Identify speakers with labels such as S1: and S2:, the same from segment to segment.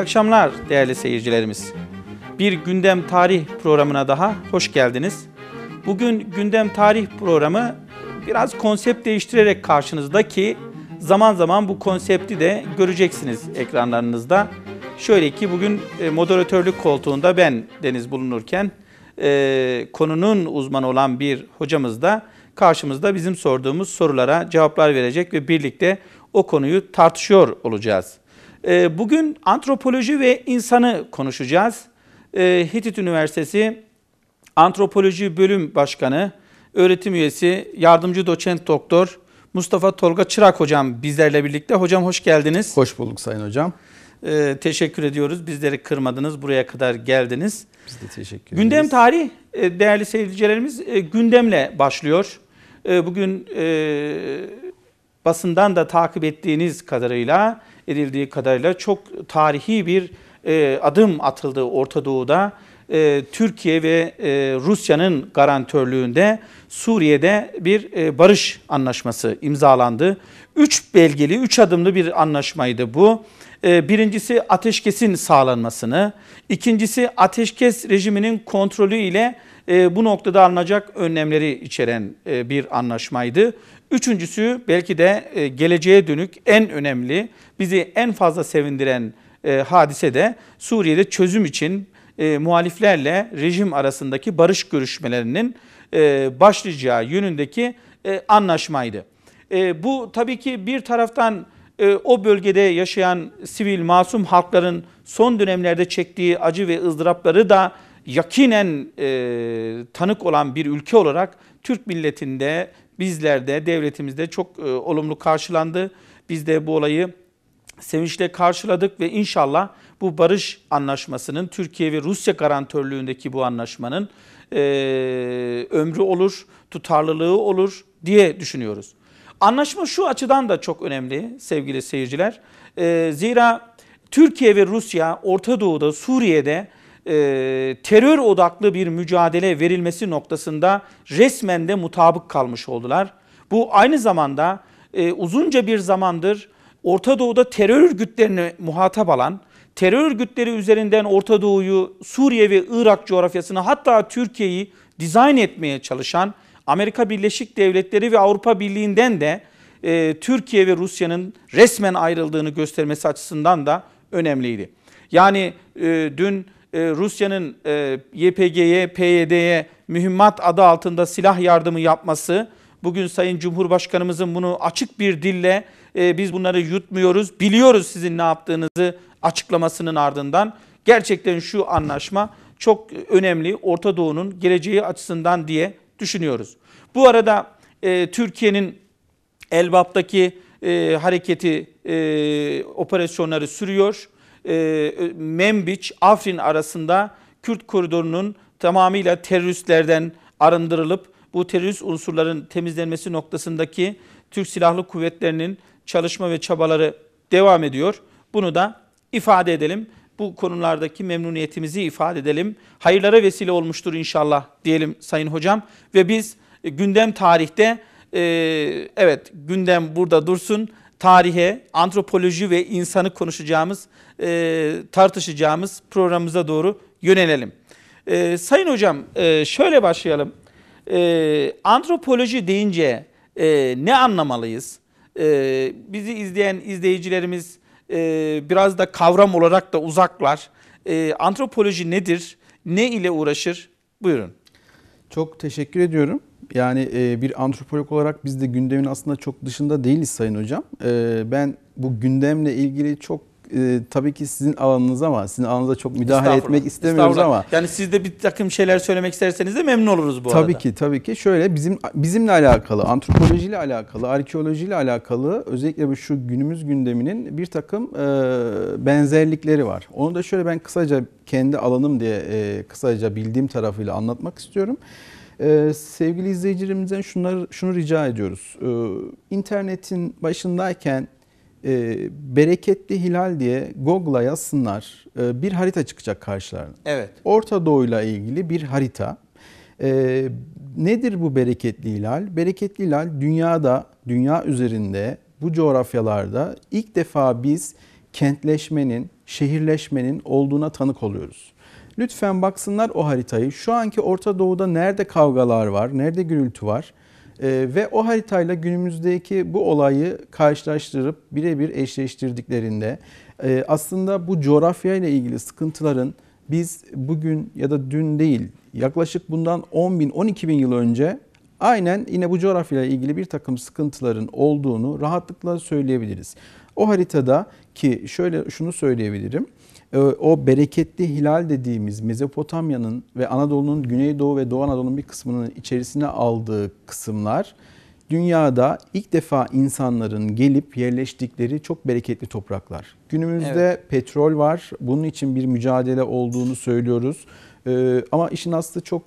S1: Akşamlar değerli seyircilerimiz. Bir gündem tarih programına daha hoş geldiniz. Bugün gündem tarih programı biraz konsept değiştirerek karşınızda ki zaman zaman bu konsepti de göreceksiniz ekranlarınızda. Şöyle ki bugün e, moderatörlük koltuğunda ben Deniz bulunurken e, konunun uzmanı olan bir hocamız da karşımızda bizim sorduğumuz sorulara cevaplar verecek ve birlikte o konuyu tartışıyor olacağız. E, bugün antropoloji ve insanı konuşacağız. E, Hitit Üniversitesi Antropoloji Bölüm Başkanı, öğretim üyesi, yardımcı doçent doktor Mustafa Tolga Çırak hocam bizlerle birlikte. Hocam hoş geldiniz.
S2: Hoş bulduk Sayın Hocam.
S1: Ee, teşekkür ediyoruz. Bizleri kırmadınız, buraya kadar geldiniz.
S2: Biz de teşekkür
S1: Gündem
S2: ederiz.
S1: tarih e, değerli seyircilerimiz e, gündemle başlıyor. E, Bugün e, basından da takip ettiğiniz kadarıyla, edildiği kadarıyla çok tarihi bir e, adım atıldı Orta Doğu'da. E, Türkiye ve e, Rusya'nın garantörlüğünde Suriye'de bir e, barış anlaşması imzalandı. Üç belgeli, üç adımlı bir anlaşmaydı bu. E, Birincisi ateşkesin sağlanmasını, ikincisi ateşkes rejiminin kontrolü ile e, bu noktada alınacak önlemleri içeren e, bir anlaşmaydı. Üçüncüsü belki de e, geleceğe dönük en önemli, bizi en fazla sevindiren e, hadise de Suriye'de çözüm için e, muhaliflerle rejim arasındaki barış görüşmelerinin başlayacağı yönündeki anlaşmaydı. Bu tabii ki bir taraftan o bölgede yaşayan sivil masum halkların son dönemlerde çektiği acı ve ızdırapları da yakinen e, tanık olan bir ülke olarak Türk milletinde, bizlerde, devletimizde çok e, olumlu karşılandı. Biz de bu olayı sevinçle karşıladık ve inşallah bu barış anlaşmasının Türkiye ve Rusya garantörlüğündeki bu anlaşmanın e, ömrü olur, tutarlılığı olur diye düşünüyoruz. Anlaşma şu açıdan da çok önemli sevgili seyirciler. E, zira Türkiye ve Rusya Orta Doğu'da, Suriye'de e, terör odaklı bir mücadele verilmesi noktasında resmen de mutabık kalmış oldular. Bu aynı zamanda e, uzunca bir zamandır Orta Doğu'da terör örgütlerini muhatap alan, terör örgütleri üzerinden Orta Doğu'yu, Suriye ve Irak coğrafyasını hatta Türkiye'yi dizayn etmeye çalışan Amerika Birleşik Devletleri ve Avrupa Birliği'nden de e, Türkiye ve Rusya'nın resmen ayrıldığını göstermesi açısından da önemliydi. Yani e, dün e, Rusya'nın e, YPG'ye, PYD'ye mühimmat adı altında silah yardımı yapması, bugün Sayın Cumhurbaşkanımızın bunu açık bir dille e, biz bunları yutmuyoruz, biliyoruz sizin ne yaptığınızı açıklamasının ardından gerçekten şu anlaşma çok önemli Orta Doğu'nun geleceği açısından diye düşünüyoruz. Bu arada e, Türkiye'nin Elbap'taki e, hareketi, e, operasyonları sürüyor. E, Membiç, Afrin arasında Kürt koridorunun tamamıyla teröristlerden arındırılıp bu terörist unsurların temizlenmesi noktasındaki Türk Silahlı Kuvvetleri'nin çalışma ve çabaları devam ediyor. Bunu da ifade edelim. Bu konulardaki memnuniyetimizi ifade edelim. Hayırlara vesile olmuştur inşallah diyelim Sayın Hocam. Ve biz e, gündem tarihte, e, evet gündem burada dursun. Tarihe, antropoloji ve insanı konuşacağımız, e, tartışacağımız programımıza doğru yönelelim. E, Sayın Hocam e, şöyle başlayalım. E, antropoloji deyince e, ne anlamalıyız? E, bizi izleyen izleyicilerimiz e, biraz da kavram olarak da uzaklar. E, antropoloji nedir? Ne ile uğraşır? Buyurun.
S2: Çok teşekkür ediyorum. Yani e, bir antropolog olarak biz de gündemin aslında çok dışında değiliz Sayın Hocam. E, ben bu gündemle ilgili çok e, tabii ki sizin alanınız ama sizin alanınıza çok müdahale etmek istemiyoruz ama.
S1: Yani siz de bir takım şeyler söylemek isterseniz de memnun oluruz bu
S2: tabii
S1: arada.
S2: Tabii ki tabii ki. Şöyle bizim bizimle alakalı, antropolojiyle alakalı, arkeolojiyle alakalı özellikle bu şu günümüz gündeminin bir takım e, benzerlikleri var. Onu da şöyle ben kısaca kendi alanım diye e, kısaca bildiğim tarafıyla anlatmak istiyorum. Ee, sevgili izleyicilerimizden şunları, şunu rica ediyoruz. Ee, internetin başındayken e, bereketli hilal diye Google'a yazsınlar. E, bir harita çıkacak karşılarına.
S1: Evet.
S2: Orta Doğu'yla ilgili bir harita. E, nedir bu bereketli hilal? Bereketli hilal dünyada, dünya üzerinde bu coğrafyalarda ilk defa biz kentleşmenin, şehirleşmenin olduğuna tanık oluyoruz. Lütfen baksınlar o haritayı. Şu anki Orta Doğu'da nerede kavgalar var, nerede gürültü var ee, ve o haritayla günümüzdeki bu olayı karşılaştırıp birebir eşleştirdiklerinde e, aslında bu coğrafya ile ilgili sıkıntıların biz bugün ya da dün değil yaklaşık bundan 10 bin 12 bin yıl önce aynen yine bu coğrafyayla ilgili bir takım sıkıntıların olduğunu rahatlıkla söyleyebiliriz. O haritada ki şöyle şunu söyleyebilirim. E, O bereketli hilal dediğimiz Mezopotamya'nın ve Anadolu'nun Güneydoğu ve Doğu Anadolu'nun bir kısmının içerisine aldığı kısımlar dünyada ilk defa insanların gelip yerleştikleri çok bereketli topraklar. Günümüzde
S1: Evet.
S2: petrol var. Bunun için bir mücadele olduğunu söylüyoruz. Ee, ama işin aslı çok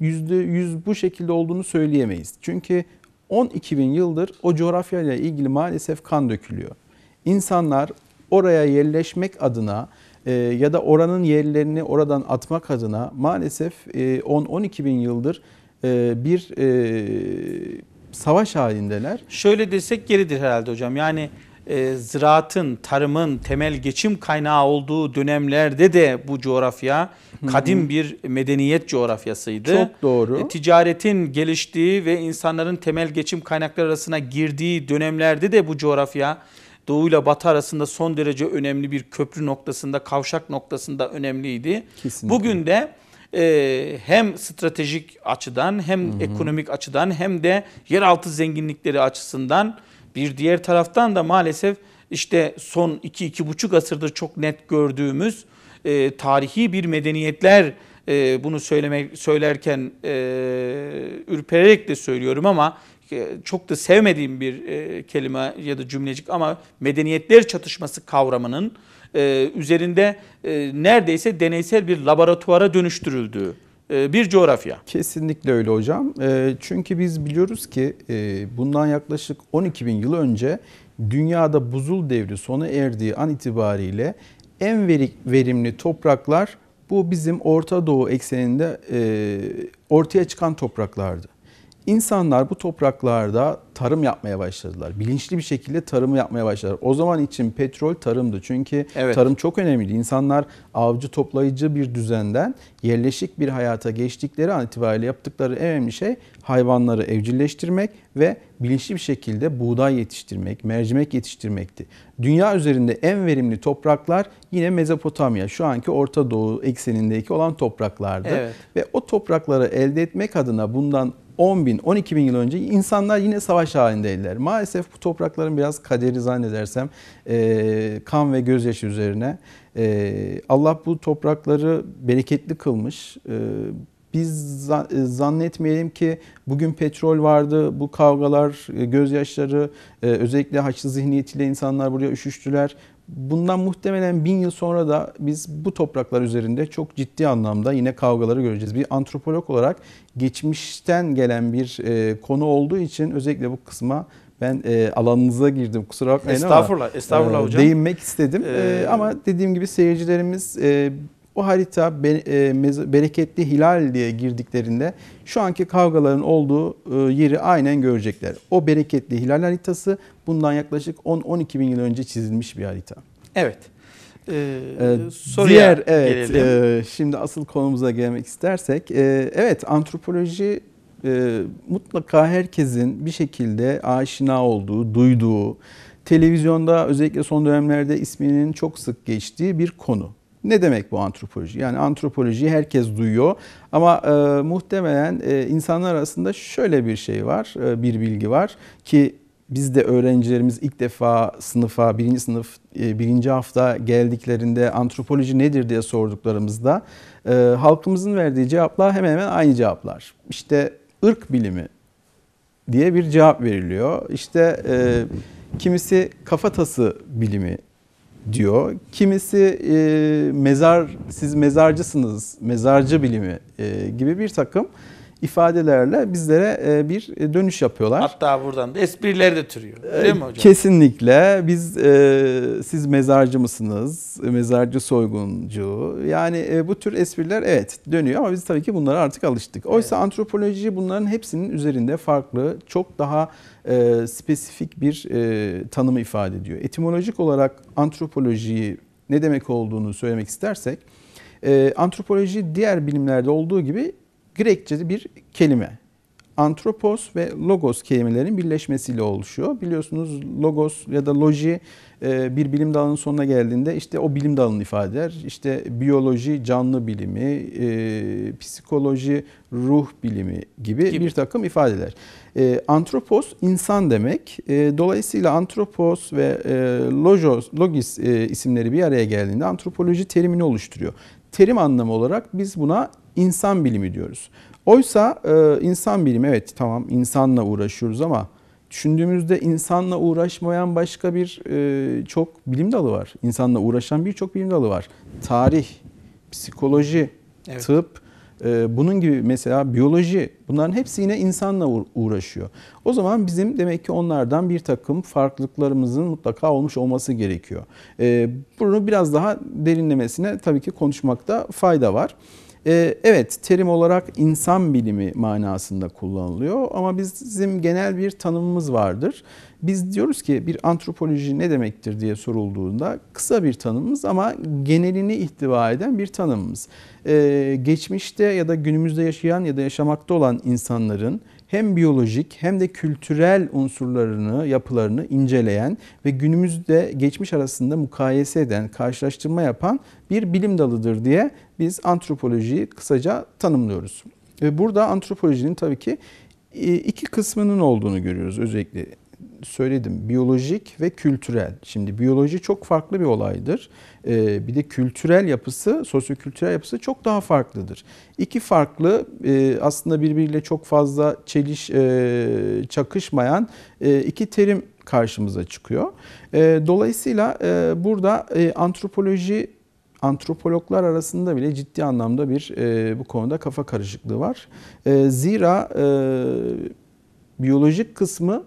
S2: yüzde yüz bu şekilde olduğunu söyleyemeyiz. Çünkü 12 bin yıldır o coğrafyayla ilgili maalesef kan dökülüyor. İnsanlar oraya yerleşmek adına e, ya da oranın yerlerini oradan atmak adına maalesef e, 10-12 bin yıldır e, bir e, savaş halindeler.
S1: Şöyle desek geridir herhalde hocam. Yani e, ziraatın, tarımın temel geçim kaynağı olduğu dönemlerde de bu coğrafya kadim bir medeniyet coğrafyasıydı.
S2: Çok doğru.
S1: E, ticaretin geliştiği ve insanların temel geçim kaynakları arasına girdiği dönemlerde de bu coğrafya Doğu ile Batı arasında son derece önemli bir köprü noktasında, kavşak noktasında önemliydi.
S2: Kesinlikle.
S1: Bugün de e, hem stratejik açıdan hem ekonomik açıdan hem de yeraltı zenginlikleri açısından bir diğer taraftan da maalesef işte son 2-2,5 asırdır çok net gördüğümüz e, tarihi bir medeniyetler e, bunu söylemek söylerken e, ürpererek de söylüyorum ama çok da sevmediğim bir e, kelime ya da cümlecik ama medeniyetler çatışması kavramının e, üzerinde e, neredeyse deneysel bir laboratuvara dönüştürüldüğü bir coğrafya.
S2: Kesinlikle öyle hocam. Çünkü biz biliyoruz ki bundan yaklaşık 12 bin yıl önce dünyada buzul devri sona erdiği an itibariyle en veri- verimli topraklar bu bizim Orta Doğu ekseninde ortaya çıkan topraklardı. İnsanlar bu topraklarda tarım yapmaya başladılar. Bilinçli bir şekilde tarımı yapmaya başladılar. O zaman için petrol tarımdı. Çünkü
S1: Evet.
S2: tarım çok önemliydi. İnsanlar avcı toplayıcı bir düzenden yerleşik bir hayata geçtikleri an itibariyle yaptıkları en önemli şey hayvanları evcilleştirmek ve bilinçli bir şekilde buğday yetiştirmek, mercimek yetiştirmekti. Dünya üzerinde en verimli topraklar yine Mezopotamya, şu anki Orta Doğu eksenindeki olan topraklardı.
S1: Evet.
S2: Ve o toprakları elde etmek adına bundan 10 bin, 12 bin yıl önce insanlar yine savaş halindeydiler. Maalesef bu toprakların biraz kaderi zannedersem e, kan ve gözyaşı üzerine. E, Allah bu toprakları bereketli kılmış. E, biz e, zannetmeyelim ki bugün petrol vardı, bu kavgalar, e, gözyaşları, e, özellikle haçlı zihniyetiyle insanlar buraya üşüştüler. Bundan muhtemelen bin yıl sonra da biz bu topraklar üzerinde çok ciddi anlamda yine kavgaları göreceğiz. Bir antropolog olarak geçmişten gelen bir e, konu olduğu için özellikle bu kısma ben e, alanınıza girdim kusura bakmayın ama
S1: Estağfurullah, estağfurullah
S2: e,
S1: hocam.
S2: değinmek istedim. E,
S1: Ee,
S2: ama dediğim gibi seyircilerimiz e, o harita e, bereketli hilal diye girdiklerinde şu anki kavgaların olduğu e, yeri aynen görecekler. O bereketli hilal haritası bundan yaklaşık 10-12 bin yıl önce çizilmiş bir harita.
S1: Evet. Ee,
S2: Ee,
S1: soruya
S2: Diğer evet
S1: gelelim.
S2: e, şimdi asıl konumuza gelmek istersek e, evet antropoloji e, mutlaka herkesin bir şekilde aşina olduğu, duyduğu, televizyonda özellikle son dönemlerde isminin çok sık geçtiği bir konu. Ne demek bu antropoloji? Yani antropolojiyi herkes duyuyor ama e, muhtemelen e, insanlar arasında şöyle bir şey var, e, bir bilgi var ki biz de öğrencilerimiz ilk defa sınıfa, birinci sınıf, e, birinci hafta geldiklerinde antropoloji nedir diye sorduklarımızda e, halkımızın verdiği cevaplar hemen hemen aynı cevaplar. İşte ırk bilimi diye bir cevap veriliyor. İşte e, kimisi kafatası bilimi diyor. Kimisi e, mezar, siz mezarcısınız, mezarcı bilimi e, gibi bir takım ifadelerle bizlere e, bir dönüş yapıyorlar.
S1: Hatta buradan da espriler de türüyor. Öyle mi hocam?
S2: Kesinlikle. Biz e, siz mezarcı mısınız? Mezarcı soyguncu. Yani e, bu tür espriler evet dönüyor ama biz tabii ki bunlara artık alıştık. Oysa antropoloji bunların hepsinin üzerinde farklı, çok daha e, spesifik bir e, tanımı ifade ediyor. Etimolojik olarak antropolojiyi ne demek olduğunu söylemek istersek, e, antropoloji diğer bilimlerde olduğu gibi Grekçe bir kelime. Antropos ve logos kelimelerin birleşmesiyle oluşuyor. Biliyorsunuz logos ya da loji e, bir bilim dalının sonuna geldiğinde işte o bilim dalını ifade eder. İşte biyoloji canlı bilimi, e, psikoloji ruh bilimi gibi, gibi bir takım ifadeler. E, antropos insan demek. Dolayısıyla antropos ve logos, logis isimleri bir araya geldiğinde antropoloji terimini oluşturuyor. Terim anlamı olarak biz buna insan bilimi diyoruz. Oysa e, insan bilimi evet tamam insanla uğraşıyoruz ama düşündüğümüzde insanla uğraşmayan başka bir e, çok bilim dalı var. İnsanla uğraşan birçok bilim dalı var. Tarih, psikoloji, evet. tıp, e, bunun gibi mesela biyoloji bunların hepsi yine insanla uğraşıyor. O zaman bizim demek ki onlardan bir takım farklılıklarımızın mutlaka olmuş olması gerekiyor. E, bunu biraz daha derinlemesine tabii ki konuşmakta fayda var. Ee, evet terim olarak insan bilimi manasında kullanılıyor ama bizim genel bir tanımımız vardır. Biz diyoruz ki bir antropoloji ne demektir diye sorulduğunda kısa bir tanımımız ama genelini ihtiva eden bir tanımımız. Ee, geçmişte ya da günümüzde yaşayan ya da yaşamakta olan insanların hem biyolojik hem de kültürel unsurlarını, yapılarını inceleyen ve günümüzde geçmiş arasında mukayese eden, karşılaştırma yapan bir bilim dalıdır diye biz antropolojiyi kısaca tanımlıyoruz. Burada antropolojinin tabii ki e, iki kısmının olduğunu görüyoruz özellikle söyledim biyolojik ve kültürel. Şimdi biyoloji çok farklı bir olaydır. Ee, bir de kültürel yapısı, sosyokültürel yapısı çok daha farklıdır. İki farklı e, aslında birbiriyle çok fazla çeliş, e, çakışmayan e, iki terim karşımıza çıkıyor. Dolayısıyla burada antropoloji antropologlar arasında bile ciddi anlamda bir bu konuda kafa karışıklığı var. Zira biyolojik kısmı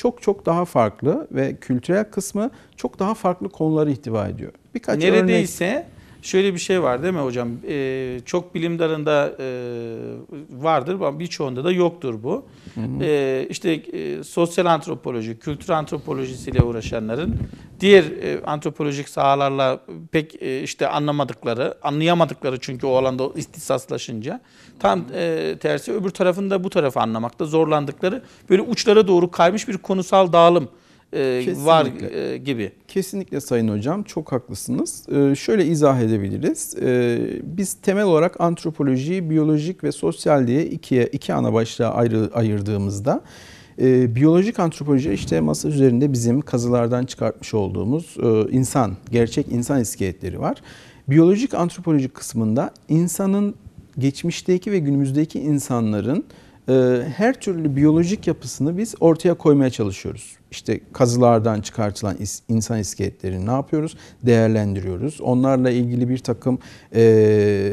S2: çok çok daha farklı ve kültürel kısmı çok daha farklı konuları ihtiva ediyor.
S1: Birkaç Neredeyse örnek... şöyle bir şey var değil mi hocam? Ee, çok bilim dalında e, vardır ama birçoğunda da yoktur bu. Hı hı. Ee, işte e, sosyal antropoloji, kültür antropolojisiyle uğraşanların diğer e, antropolojik sahalarla pek e, işte anlamadıkları, anlayamadıkları çünkü o alanda ihtisaslaşınca tam e, tersi öbür tarafında bu tarafı anlamakta zorlandıkları böyle uçlara doğru kaymış bir konusal dağılım e, var e, gibi.
S2: Kesinlikle Sayın Hocam çok haklısınız. E, şöyle izah edebiliriz. E, biz temel olarak antropolojiyi biyolojik ve sosyal diye ikiye iki ana başlığa ayrı, ayırdığımızda e, biyolojik antropoloji işte masa üzerinde bizim kazılardan çıkartmış olduğumuz e, insan, gerçek insan iskeletleri var. Biyolojik antropoloji kısmında insanın geçmişteki ve günümüzdeki insanların e, her türlü biyolojik yapısını biz ortaya koymaya çalışıyoruz. İşte kazılardan çıkartılan insan iskeletlerini ne yapıyoruz? Değerlendiriyoruz. Onlarla ilgili bir takım e,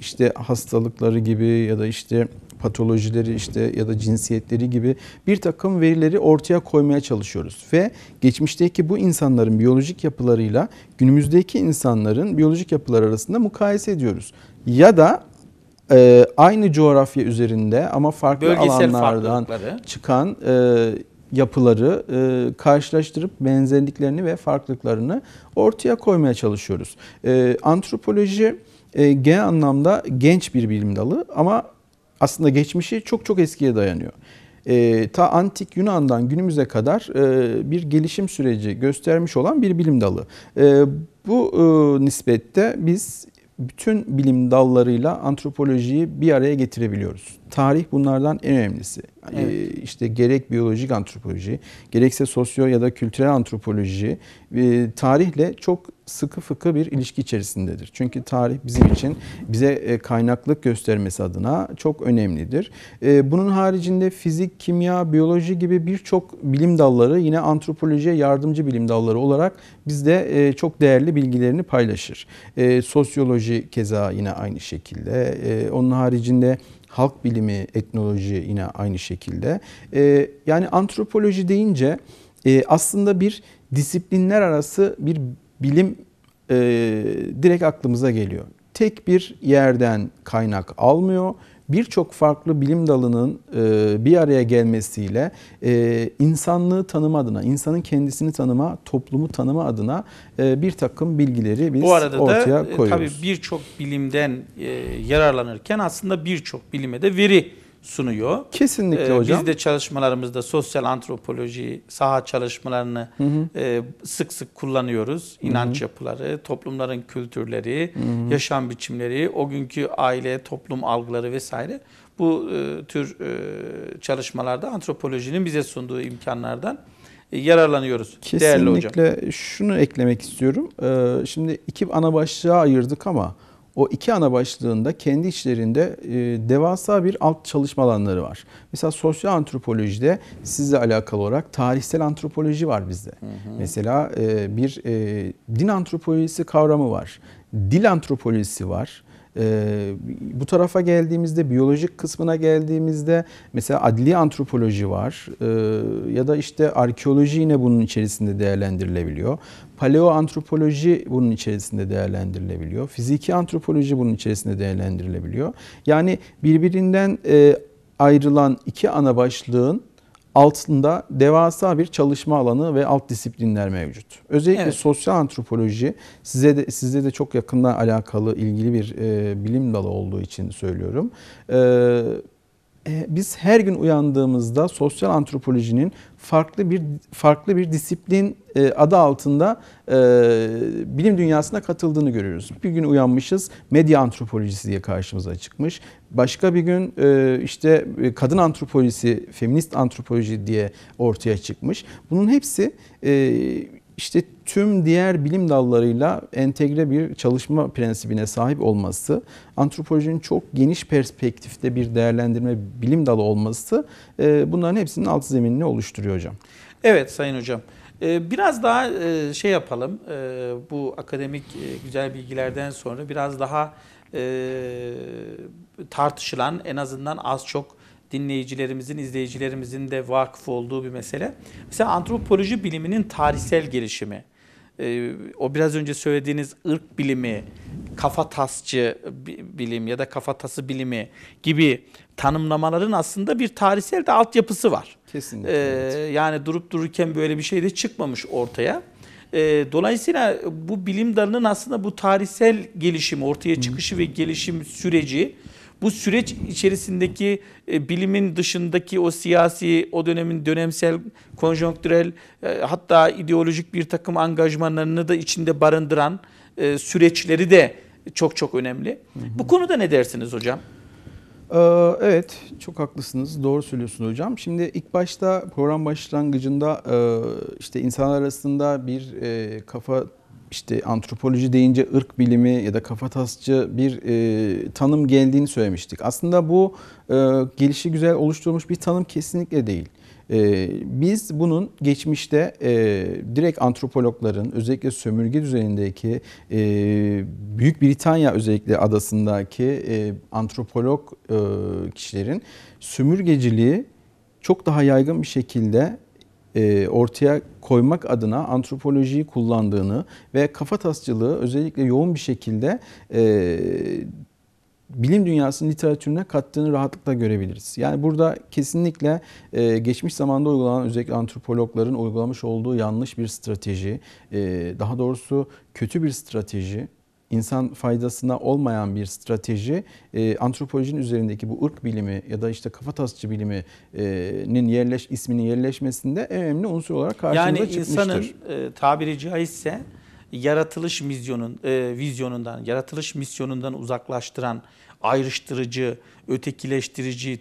S2: işte hastalıkları gibi ya da işte patolojileri işte ya da cinsiyetleri gibi bir takım verileri ortaya koymaya çalışıyoruz. Ve geçmişteki bu insanların biyolojik yapılarıyla günümüzdeki insanların biyolojik yapıları arasında mukayese ediyoruz. Ya da e, aynı coğrafya üzerinde ama farklı Bölgesel alanlardan çıkan e, yapıları e, karşılaştırıp benzerliklerini ve farklılıklarını ortaya koymaya çalışıyoruz. E, antropoloji e, genel anlamda genç bir bilim dalı ama aslında geçmişi çok çok eskiye dayanıyor. E, ta antik Yunan'dan günümüze kadar e, bir gelişim süreci göstermiş olan bir bilim dalı. E, bu e, nispette biz bütün bilim dallarıyla antropolojiyi bir araya getirebiliyoruz. Tarih bunlardan en önemlisi. Evet. Ee, işte gerek biyolojik antropoloji, gerekse sosyo ya da kültürel antropoloji e, tarihle çok sıkı fıkı bir ilişki içerisindedir. Çünkü tarih bizim için bize e, kaynaklık göstermesi adına çok önemlidir. E, bunun haricinde fizik, kimya, biyoloji gibi birçok bilim dalları yine antropolojiye yardımcı bilim dalları olarak bizde çok değerli bilgilerini paylaşır. Sosyoloji keza yine aynı şekilde. Onun haricinde halk bilimi, etnoloji yine aynı şekilde. E, yani antropoloji deyince e, aslında bir disiplinler arası bir bilim e, direkt aklımıza geliyor. Tek bir yerden kaynak almıyor birçok farklı bilim dalının e, bir araya gelmesiyle e, insanlığı tanıma adına, insanın kendisini tanıma, toplumu tanıma adına e, bir takım bilgileri biz
S1: Bu arada
S2: ortaya
S1: da
S2: koyuyoruz.
S1: tabii birçok bilimden yararlanırken aslında birçok bilime de veri sunuyor.
S2: Kesinlikle
S1: Ee,
S2: hocam.
S1: Biz de çalışmalarımızda sosyal antropoloji, saha çalışmalarını e, sık sık kullanıyoruz. İnanç yapıları, toplumların kültürleri, yaşam biçimleri, o günkü aile, toplum algıları vesaire. Bu e, tür e, çalışmalarda antropolojinin bize sunduğu imkanlardan yararlanıyoruz. Değerli hocam.
S2: Kesinlikle şunu eklemek istiyorum. Ee, Şimdi iki ana başlığa ayırdık ama o iki ana başlığında kendi içlerinde e, devasa bir alt çalışma alanları var. Mesela sosyal antropolojide sizle alakalı olarak tarihsel antropoloji var bizde. Mesela e, bir e, din antropolojisi kavramı var. Dil antropolojisi var. Ee, bu tarafa geldiğimizde, biyolojik kısmına geldiğimizde mesela adli antropoloji var Ee, ya da işte arkeoloji yine bunun içerisinde değerlendirilebiliyor. Paleo antropoloji bunun içerisinde değerlendirilebiliyor. Fiziki antropoloji bunun içerisinde değerlendirilebiliyor. Yani birbirinden e, ayrılan iki ana başlığın altında devasa bir çalışma alanı ve alt disiplinler mevcut. Özellikle
S1: Evet.
S2: sosyal antropoloji size de sizde de çok yakından alakalı ilgili bir e, bilim dalı olduğu için söylüyorum. E, e, biz her gün uyandığımızda sosyal antropolojinin farklı bir farklı bir disiplin e, adı altında e, bilim dünyasına katıldığını görüyoruz. Bir gün uyanmışız medya antropolojisi diye karşımıza çıkmış. Başka bir gün e, işte kadın antropolojisi, feminist antropoloji diye ortaya çıkmış. Bunun hepsi işte tüm diğer bilim dallarıyla entegre bir çalışma prensibine sahip olması, antropolojinin çok geniş perspektifte bir değerlendirme bilim dalı olması e, bunların hepsinin alt zeminini oluşturuyor hocam.
S1: Evet Sayın Hocam. Ee, Biraz daha e, şey yapalım. Bu akademik e, güzel bilgilerden sonra biraz daha e, tartışılan en azından az çok dinleyicilerimizin, izleyicilerimizin de vakıf olduğu bir mesele. Mesela antropoloji biliminin tarihsel gelişimi. Ee, O biraz önce söylediğiniz ırk bilimi, kafatasçı bi- bilim ya da kafatası bilimi gibi tanımlamaların aslında bir tarihsel de altyapısı var.
S2: Kesinlikle.
S1: Ee, yani durup dururken böyle bir şey de çıkmamış ortaya. Ee, dolayısıyla bu bilim dalının aslında bu tarihsel gelişim, ortaya çıkışı ve gelişim süreci, bu süreç içerisindeki e, bilimin dışındaki o siyasi, o dönemin dönemsel, konjonktürel, e, hatta ideolojik bir takım angajmanlarını da içinde barındıran e, süreçleri de çok çok önemli. Bu konuda ne dersiniz hocam?
S2: Ee, Evet, çok haklısınız. Doğru söylüyorsunuz hocam. Şimdi ilk başta program başlangıcında e, işte insanlar arasında bir e, kafa işte antropoloji deyince ırk bilimi ya da kafatasçı bir e, tanım geldiğini söylemiştik. Aslında bu e, gelişi güzel oluşturulmuş bir tanım kesinlikle değil. E, biz bunun geçmişte e, direkt antropologların özellikle sömürge düzenindeki e, Büyük Britanya özellikle adasındaki e, antropolog e, kişilerin sömürgeciliği çok daha yaygın bir şekilde ortaya koymak adına antropolojiyi kullandığını ve kafatasçılığı özellikle yoğun bir şekilde e, bilim dünyasının literatürüne kattığını rahatlıkla görebiliriz. Yani burada kesinlikle e, geçmiş zamanda uygulanan özellikle antropologların uygulamış olduğu yanlış bir strateji, e, daha doğrusu kötü bir strateji, insan faydasına olmayan bir strateji e, antropolojinin üzerindeki bu ırk bilimi ya da işte kafatasçı biliminin yerleş isminin yerleşmesinde önemli unsur olarak karşımıza
S1: Yani
S2: çıkmıştır.
S1: insanın e, tabiri caizse yaratılış vizyonun e, vizyonundan, yaratılış misyonundan uzaklaştıran, ayrıştırıcı, ötekileştirici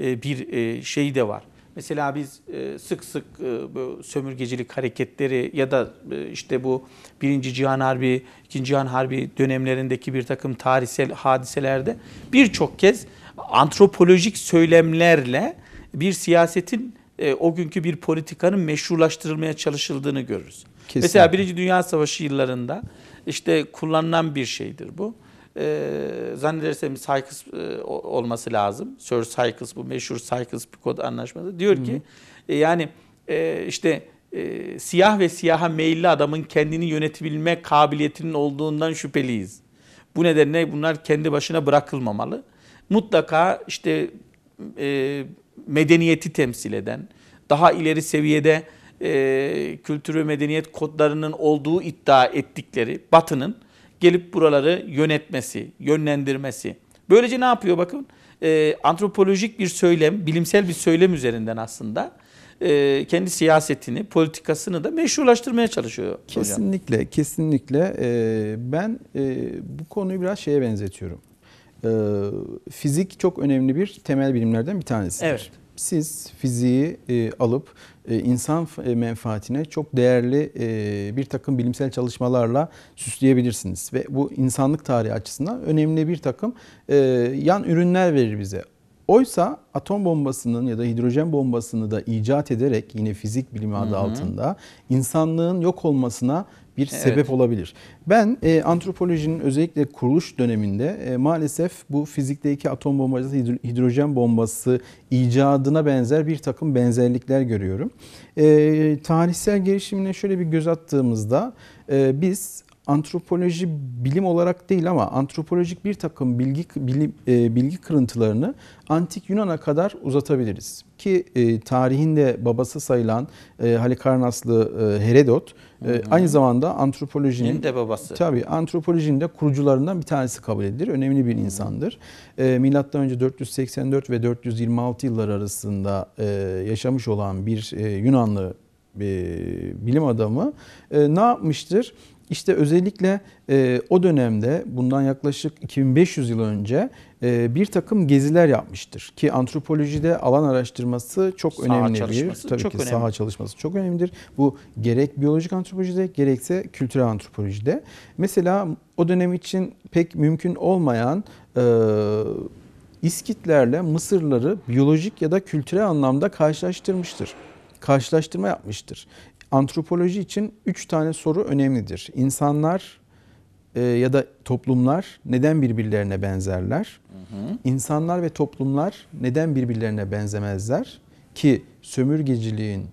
S1: e, bir e, şey de var. Mesela biz e, sık sık e, sömürgecilik hareketleri ya da e, işte bu Birinci Cihan Harbi, İkinci Cihan Harbi dönemlerindeki bir takım tarihsel hadiselerde birçok kez antropolojik söylemlerle bir siyasetin o günkü bir politikanın meşrulaştırılmaya çalışıldığını görürüz.
S2: Kesinlikle.
S1: Mesela Birinci Dünya Savaşı yıllarında işte kullanılan bir şeydir bu. E, zannedersem Sykes e, olması lazım. Sir Sykes bu meşhur Sykes-Picot anlaşması. Diyor ki e, yani e, işte e, siyah ve siyaha meyilli adamın kendini yönetebilme kabiliyetinin olduğundan şüpheliyiz. Bu nedenle bunlar kendi başına bırakılmamalı. Mutlaka işte e, medeniyeti temsil eden, daha ileri seviyede e, kültür ve medeniyet kodlarının olduğu iddia ettikleri Batı'nın gelip buraları yönetmesi, yönlendirmesi. Böylece ne yapıyor bakın? E, antropolojik bir söylem, bilimsel bir söylem üzerinden aslında e, kendi siyasetini, politikasını da meşrulaştırmaya çalışıyor hocam.
S2: Kesinlikle, kesinlikle. Ee, ben e, bu konuyu biraz şeye benzetiyorum. Ee, fizik çok önemli bir temel bilimlerden bir tanesidir.
S1: Evet.
S2: Siz fiziği e, alıp e, insan f- e, menfaatine çok değerli e, bir takım bilimsel çalışmalarla süsleyebilirsiniz. Ve bu insanlık tarihi açısından önemli bir takım e, yan ürünler verir bize. Oysa atom bombasının ya da hidrojen bombasını da icat ederek yine fizik bilimi adı altında insanlığın yok olmasına bir sebep olabilir. Ben e, antropolojinin özellikle kuruluş döneminde e, maalesef bu fizikteki atom bombası, hidro- hidrojen bombası icadına benzer bir takım benzerlikler görüyorum. E, tarihsel gelişimine şöyle bir göz attığımızda e, biz antropoloji bilim olarak değil ama antropolojik bir takım bilgi bilim, e, bilgi kırıntılarını antik Yunan'a kadar uzatabiliriz. Ki e, tarihinde babası sayılan e, Halikarnaslı e, Herodot e, aynı zamanda antropolojinin
S1: Nin de babası.
S2: Tabii antropolojinin de kurucularından bir tanesi kabul edilir. Önemli bir insandır. E, Milattan önce 484 ve 426 yıllar arasında e, yaşamış olan bir e, Yunanlı e, bilim adamı e, ne yapmıştır? İşte özellikle e, o dönemde bundan yaklaşık 2500 yıl önce bir takım geziler yapmıştır. Ki antropolojide alan araştırması çok
S1: Saha
S2: önemli bir
S1: çalışması
S2: tabii
S1: çok
S2: ki
S1: önemli.
S2: saha çalışması çok önemlidir. Bu gerek biyolojik antropolojide gerekse kültürel antropolojide. Mesela o dönem için pek mümkün olmayan e, İskitlerle Mısırları biyolojik ya da kültürel anlamda karşılaştırmıştır. Karşılaştırma yapmıştır. Antropoloji için üç tane soru önemlidir. İnsanlar e, ya da toplumlar neden birbirlerine benzerler? İnsanlar ve toplumlar neden birbirlerine benzemezler? Ki sömürgeciliğin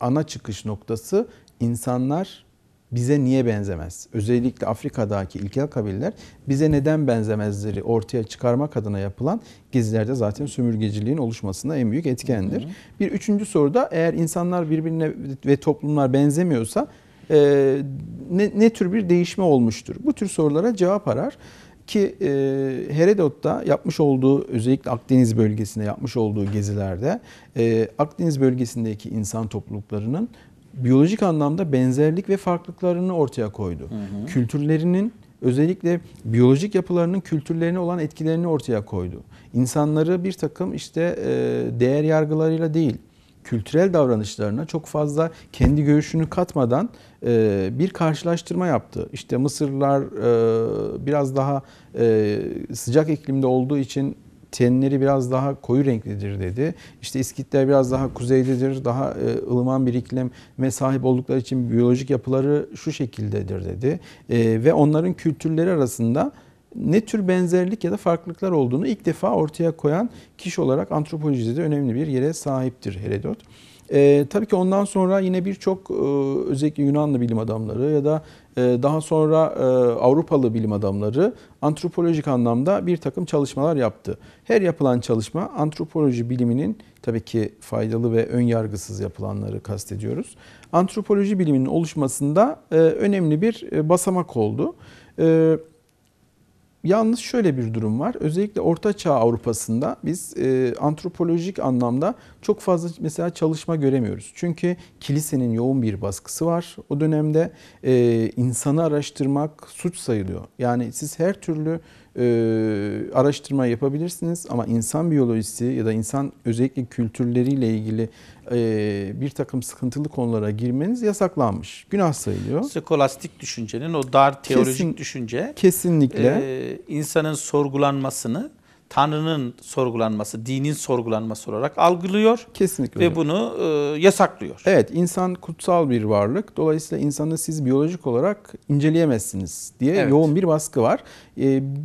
S2: ana çıkış noktası insanlar bize niye benzemez? Özellikle Afrika'daki ilkel kabiller bize neden benzemezleri ortaya çıkarmak adına yapılan gezilerde zaten sömürgeciliğin oluşmasına en büyük etkendir. Bir üçüncü soruda eğer insanlar birbirine ve toplumlar benzemiyorsa e, ne, ne tür bir değişme olmuştur? Bu tür sorulara cevap arar ki e, Herodot'ta yapmış olduğu özellikle Akdeniz bölgesinde yapmış olduğu gezilerde e, Akdeniz bölgesindeki insan topluluklarının biyolojik anlamda benzerlik ve farklılıklarını ortaya koydu. Kültürlerinin özellikle biyolojik yapılarının kültürlerine olan etkilerini ortaya koydu. İnsanları bir takım işte e, değer yargılarıyla değil, kültürel davranışlarına çok fazla kendi görüşünü katmadan e, bir karşılaştırma yaptı. İşte Mısırlılar e, biraz daha e, sıcak iklimde olduğu için tenleri biraz daha koyu renklidir dedi. İşte İskitler biraz daha kuzeydedir, daha e, ılıman bir iklime sahip oldukları için biyolojik yapıları şu şekildedir dedi. E, ve onların kültürleri arasında ne tür benzerlik ya da farklılıklar olduğunu ilk defa ortaya koyan kişi olarak antropolojide de önemli bir yere sahiptir Herodot. Ee, tabii ki ondan sonra yine birçok e, özellikle Yunanlı bilim adamları ya da e, daha sonra e, Avrupalı bilim adamları antropolojik anlamda bir takım çalışmalar yaptı. Her yapılan çalışma antropoloji biliminin tabii ki faydalı ve ön yargısız yapılanları kastediyoruz. Antropoloji biliminin oluşmasında e, önemli bir e, basamak oldu. E, Yalnız şöyle bir durum var. Özellikle Orta Çağ Avrupa'sında biz e, antropolojik anlamda çok fazla mesela çalışma göremiyoruz. Çünkü kilisenin yoğun bir baskısı var. O dönemde e, insanı araştırmak suç sayılıyor. Yani siz her türlü e, araştırma yapabilirsiniz ama insan biyolojisi ya da insan özellikle kültürleriyle ilgili e, bir takım sıkıntılı konulara girmeniz yasaklanmış. Günah sayılıyor.
S1: Skolastik düşüncenin o dar teolojik
S2: Kesin-
S1: düşünce
S2: Kesinlikle.
S1: e, insanın sorgulanmasını Tanrı'nın sorgulanması, dinin sorgulanması olarak algılıyor
S2: Kesinlikle
S1: ve
S2: hocam.
S1: bunu e, yasaklıyor.
S2: Evet, insan kutsal bir varlık. Dolayısıyla insanı siz biyolojik olarak inceleyemezsiniz diye
S1: Evet.
S2: yoğun bir baskı var.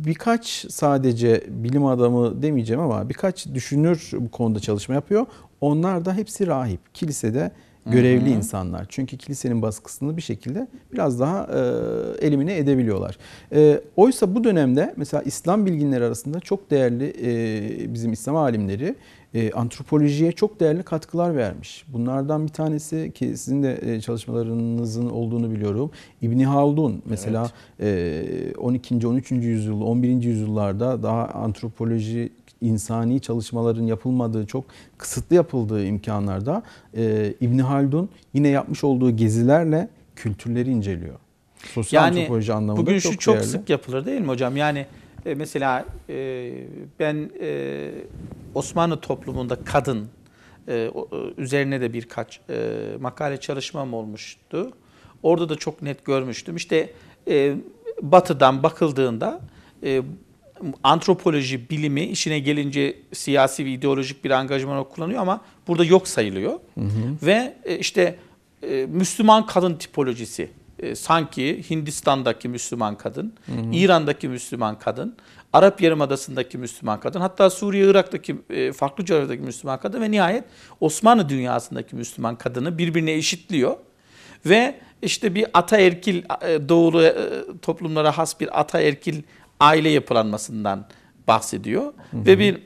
S2: Birkaç sadece bilim adamı demeyeceğim ama birkaç düşünür bu konuda çalışma yapıyor. Onlar da hepsi rahip. Kilisede görevli insanlar. Çünkü kilisenin baskısını bir şekilde biraz daha e, elimine edebiliyorlar. E, oysa bu dönemde mesela İslam bilginleri arasında çok değerli e, bizim İslam alimleri e, antropolojiye çok değerli katkılar vermiş. Bunlardan bir tanesi ki sizin de e, çalışmalarınızın olduğunu biliyorum. İbni Haldun mesela e, 12. 13. yüzyıl, 11. yüzyıllarda daha antropoloji insani çalışmaların yapılmadığı çok kısıtlı yapıldığı imkanlarda e, İbni Haldun yine yapmış olduğu gezilerle kültürleri inceliyor. Sosyal
S1: Yani
S2: antropoloji anlamında
S1: bugün
S2: çok
S1: şu çok
S2: değerli.
S1: sık yapılır değil mi hocam? Yani e, mesela e, ben e, Osmanlı toplumunda kadın e, e, üzerine de birkaç e, makale çalışmam olmuştu. Orada da çok net görmüştüm. İşte e, batıdan bakıldığında e, antropoloji bilimi işine gelince siyasi ve ideolojik bir angajman kullanıyor ama burada yok sayılıyor. Ve e, işte e, Müslüman kadın tipolojisi e, sanki Hindistan'daki Müslüman kadın, İran'daki Müslüman kadın, Arap Yarımadası'ndaki Müslüman kadın, hatta Suriye, Irak'taki farklı coğrafyadaki Müslüman kadın ve nihayet Osmanlı dünyasındaki Müslüman kadını birbirine eşitliyor. Ve işte bir ataerkil e, doğulu e, toplumlara has bir ataerkil aile yapılanmasından bahsediyor. Ve bir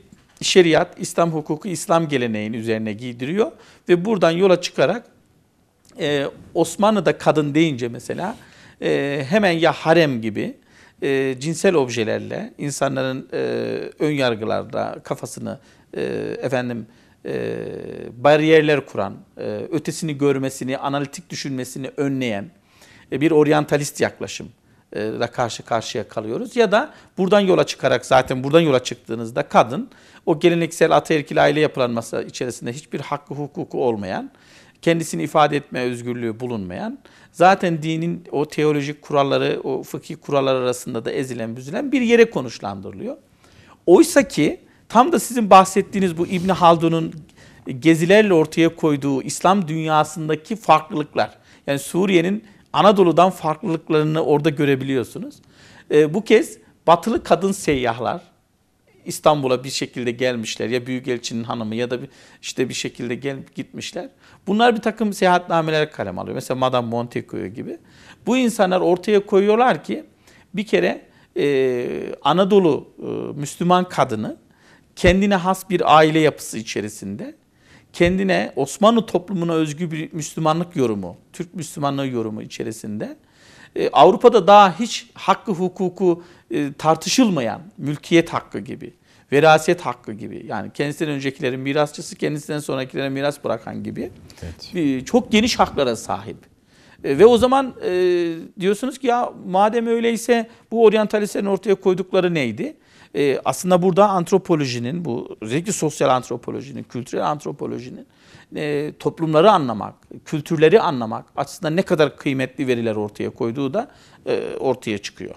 S1: şeriat, İslam hukuku, İslam geleneğinin üzerine giydiriyor. Ve buradan yola çıkarak e, Osmanlı'da kadın deyince mesela e, hemen ya harem gibi e, cinsel objelerle insanların e, ön yargılarla kafasını e, efendim e, bariyerler kuran, e, ötesini görmesini, analitik düşünmesini önleyen e, bir oryantalist yaklaşım e, da karşı karşıya kalıyoruz. Ya da buradan yola çıkarak zaten buradan yola çıktığınızda kadın o geleneksel ataerkil aile yapılanması içerisinde hiçbir hakkı hukuku olmayan, kendisini ifade etme özgürlüğü bulunmayan, zaten dinin o teolojik kuralları, o fıkhi kurallar arasında da ezilen büzülen bir yere konuşlandırılıyor. Oysa ki tam da sizin bahsettiğiniz bu İbn Haldun'un gezilerle ortaya koyduğu İslam dünyasındaki farklılıklar. Yani Suriye'nin Anadolu'dan farklılıklarını orada görebiliyorsunuz. Ee, bu kez batılı kadın seyyahlar İstanbul'a bir şekilde gelmişler ya Büyükelçinin hanımı ya da bir, işte bir şekilde gelip gitmişler. Bunlar bir takım seyahatnameler kalem alıyor. Mesela Madame Montecucco gibi. Bu insanlar ortaya koyuyorlar ki bir kere e, Anadolu e, Müslüman kadını kendine has bir aile yapısı içerisinde kendine Osmanlı toplumuna özgü bir Müslümanlık yorumu, Türk Müslümanlığı yorumu içerisinde e, Avrupa'da daha hiç hakkı hukuku e, tartışılmayan mülkiyet hakkı gibi, veraset hakkı gibi yani kendisinden öncekilerin mirasçısı kendisinden sonrakilere miras bırakan gibi
S2: Evet.
S1: çok geniş haklara sahip. E, ve o zaman e, diyorsunuz ki ya madem öyleyse bu oryantalistlerin ortaya koydukları neydi? E, aslında burada antropolojinin, bu özellikle sosyal antropolojinin, kültürel antropolojinin e, toplumları anlamak, kültürleri anlamak açısından ne kadar kıymetli veriler ortaya koyduğu da e, ortaya çıkıyor.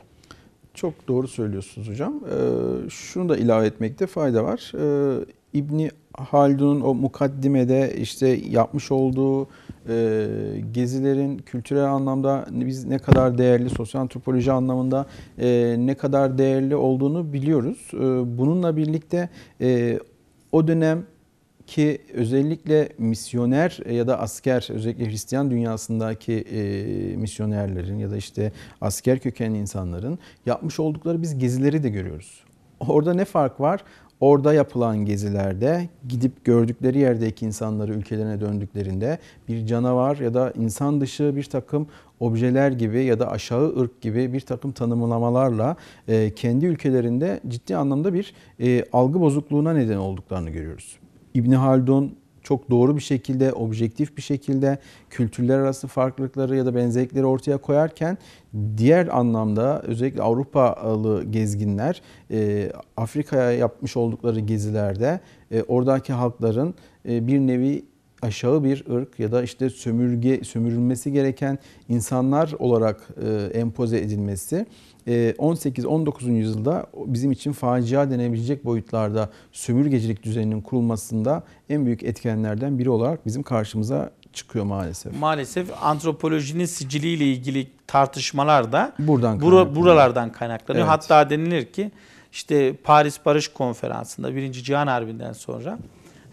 S2: Çok doğru söylüyorsunuz hocam. Ee, şunu da ilave etmekte fayda var. Ee, İbni Haldun'un o mukaddimede işte yapmış olduğu e, gezilerin kültürel anlamda biz ne kadar değerli, sosyal antropoloji anlamında e, ne kadar değerli olduğunu biliyoruz. Ee, bununla birlikte e, o dönem ki özellikle misyoner ya da asker özellikle Hristiyan dünyasındaki e, misyonerlerin ya da işte asker kökenli insanların yapmış oldukları biz gezileri de görüyoruz. Orada ne fark var? Orada yapılan gezilerde gidip gördükleri yerdeki insanları ülkelerine döndüklerinde bir canavar ya da insan dışı bir takım objeler gibi ya da aşağı ırk gibi bir takım tanımlamalarla e, kendi ülkelerinde ciddi anlamda bir e, algı bozukluğuna neden olduklarını görüyoruz. İbn Haldun çok doğru bir şekilde, objektif bir şekilde kültürler arası farklılıkları ya da benzerlikleri ortaya koyarken diğer anlamda özellikle Avrupalı gezginler e, Afrika'ya yapmış oldukları gezilerde e, oradaki halkların e, bir nevi aşağı bir ırk ya da işte sömürge sömürülmesi gereken insanlar olarak empoze edilmesi 18-19. E, yüzyılda bizim için facia denebilecek boyutlarda sömürgecilik düzeninin kurulmasında en büyük etkenlerden biri olarak bizim karşımıza çıkıyor maalesef.
S1: Maalesef antropolojinin siciliyle ilgili tartışmalar da
S2: buradan
S1: bura, buralardan kaynaklanıyor.
S2: Evet.
S1: Hatta denilir ki işte Paris Barış Konferansı'nda Birinci Cihan Harbi'nden sonra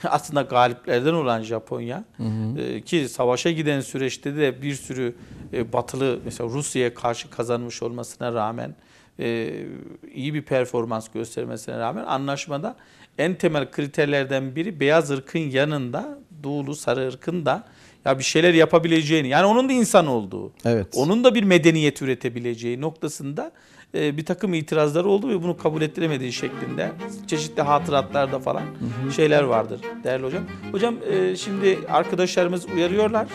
S1: aslında galiplerden olan Japonya hı hı. E, ki savaşa giden süreçte de bir sürü e, batılı mesela Rusya'ya karşı kazanmış olmasına rağmen e, iyi bir performans göstermesine rağmen anlaşmada en temel kriterlerden biri beyaz ırkın yanında doğulu sarı ırkın da ya bir şeyler yapabileceğini yani onun da insan olduğu,
S2: evet.
S1: onun da bir medeniyet üretebileceği noktasında e, bir takım itirazları oldu ve bunu kabul ettiremediği şeklinde çeşitli hatıratlarda falan hı hı. şeyler vardır değerli hocam. Hocam e, şimdi arkadaşlarımız uyarıyorlar.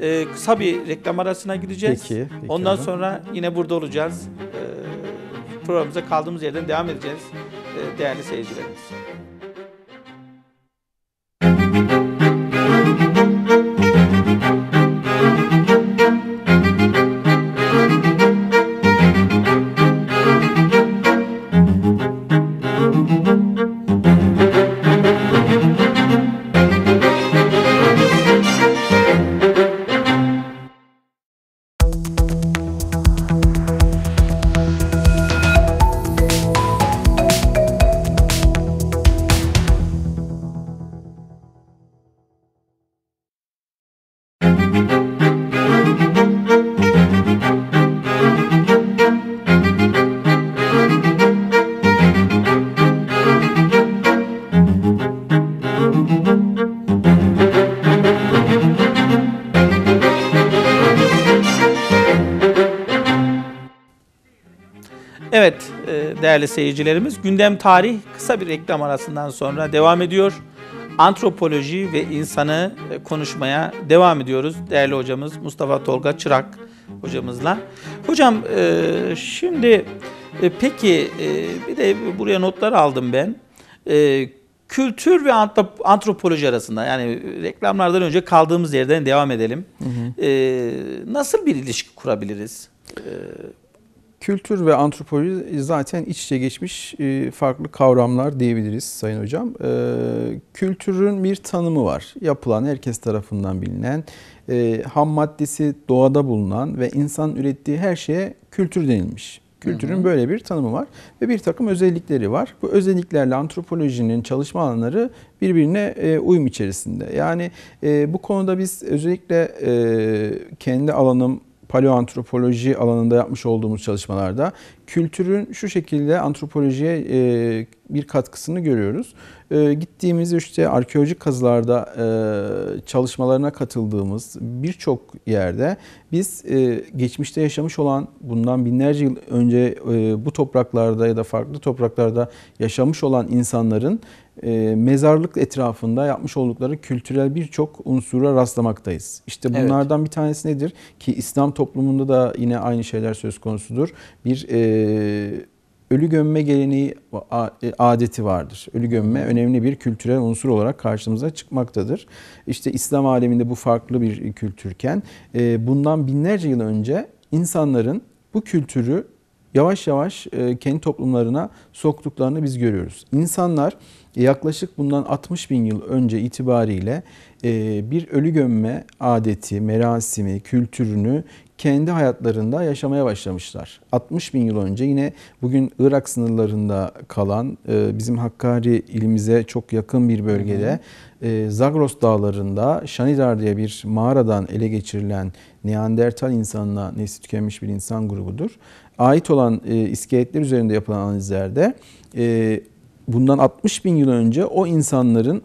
S1: E, kısa bir reklam arasına gideceğiz.
S2: Peki, peki
S1: Ondan
S2: abi.
S1: sonra yine burada olacağız. Programımıza kaldığımız yerden devam edeceğiz değerli seyircilerimiz. Değerli seyircilerimiz gündem tarih kısa bir reklam arasından sonra devam ediyor. Antropoloji ve insanı e, konuşmaya devam ediyoruz. Değerli hocamız Mustafa Tolga Çırak hocamızla. Hocam e, şimdi peki bir de buraya notlar aldım ben. Kültür ve antropoloji arasında yani reklamlardan önce kaldığımız yerden devam edelim. Hı hı. Nasıl bir ilişki kurabiliriz?
S2: Kültür ve antropoloji zaten iç içe geçmiş e, farklı kavramlar diyebiliriz Sayın Hocam. E, kültürün bir tanımı var. Yapılan, herkes tarafından bilinen, e, ham maddesi doğada bulunan ve insan ürettiği her şeye kültür denilmiş. Kültürün böyle bir tanımı var ve bir takım özellikleri var. Bu özelliklerle antropolojinin çalışma alanları birbirine uyum içerisinde. Yani bu konuda biz özellikle kendi alanım paleoantropoloji alanında yapmış olduğumuz çalışmalarda kültürün şu şekilde antropolojiye e, bir katkısını görüyoruz. E, gittiğimiz işte arkeolojik kazılarda e, çalışmalarına katıldığımız birçok yerde biz geçmişte yaşamış olan bundan binlerce yıl önce bu topraklarda ya da farklı topraklarda yaşamış olan insanların mezarlık etrafında yapmış oldukları kültürel birçok unsura rastlamaktayız. İşte bunlardan evet. bir tanesi nedir? Ki İslam toplumunda da yine aynı şeyler söz konusudur. Bir e, ölü gömme geleneği e, adeti vardır. Ölü gömme önemli bir kültürel unsur olarak karşımıza çıkmaktadır. İşte İslam aleminde bu farklı bir kültürken e, bundan binlerce yıl önce insanların bu kültürü yavaş yavaş e, kendi toplumlarına soktuklarını biz görüyoruz. İnsanlar yaklaşık bundan 60 bin yıl önce itibariyle e, bir ölü gömme adeti, merasimi, kültürünü kendi hayatlarında yaşamaya başlamışlar. 60 bin yıl önce yine bugün Irak sınırlarında kalan e, bizim Hakkari ilimize çok yakın bir bölgede e, Zagros dağlarında Şanidar diye bir mağaradan ele geçirilen Neandertal insanına nesli tükenmiş bir insan grubudur. Ait olan iskeletler üzerinde yapılan analizlerde bundan 60 bin yıl önce o insanların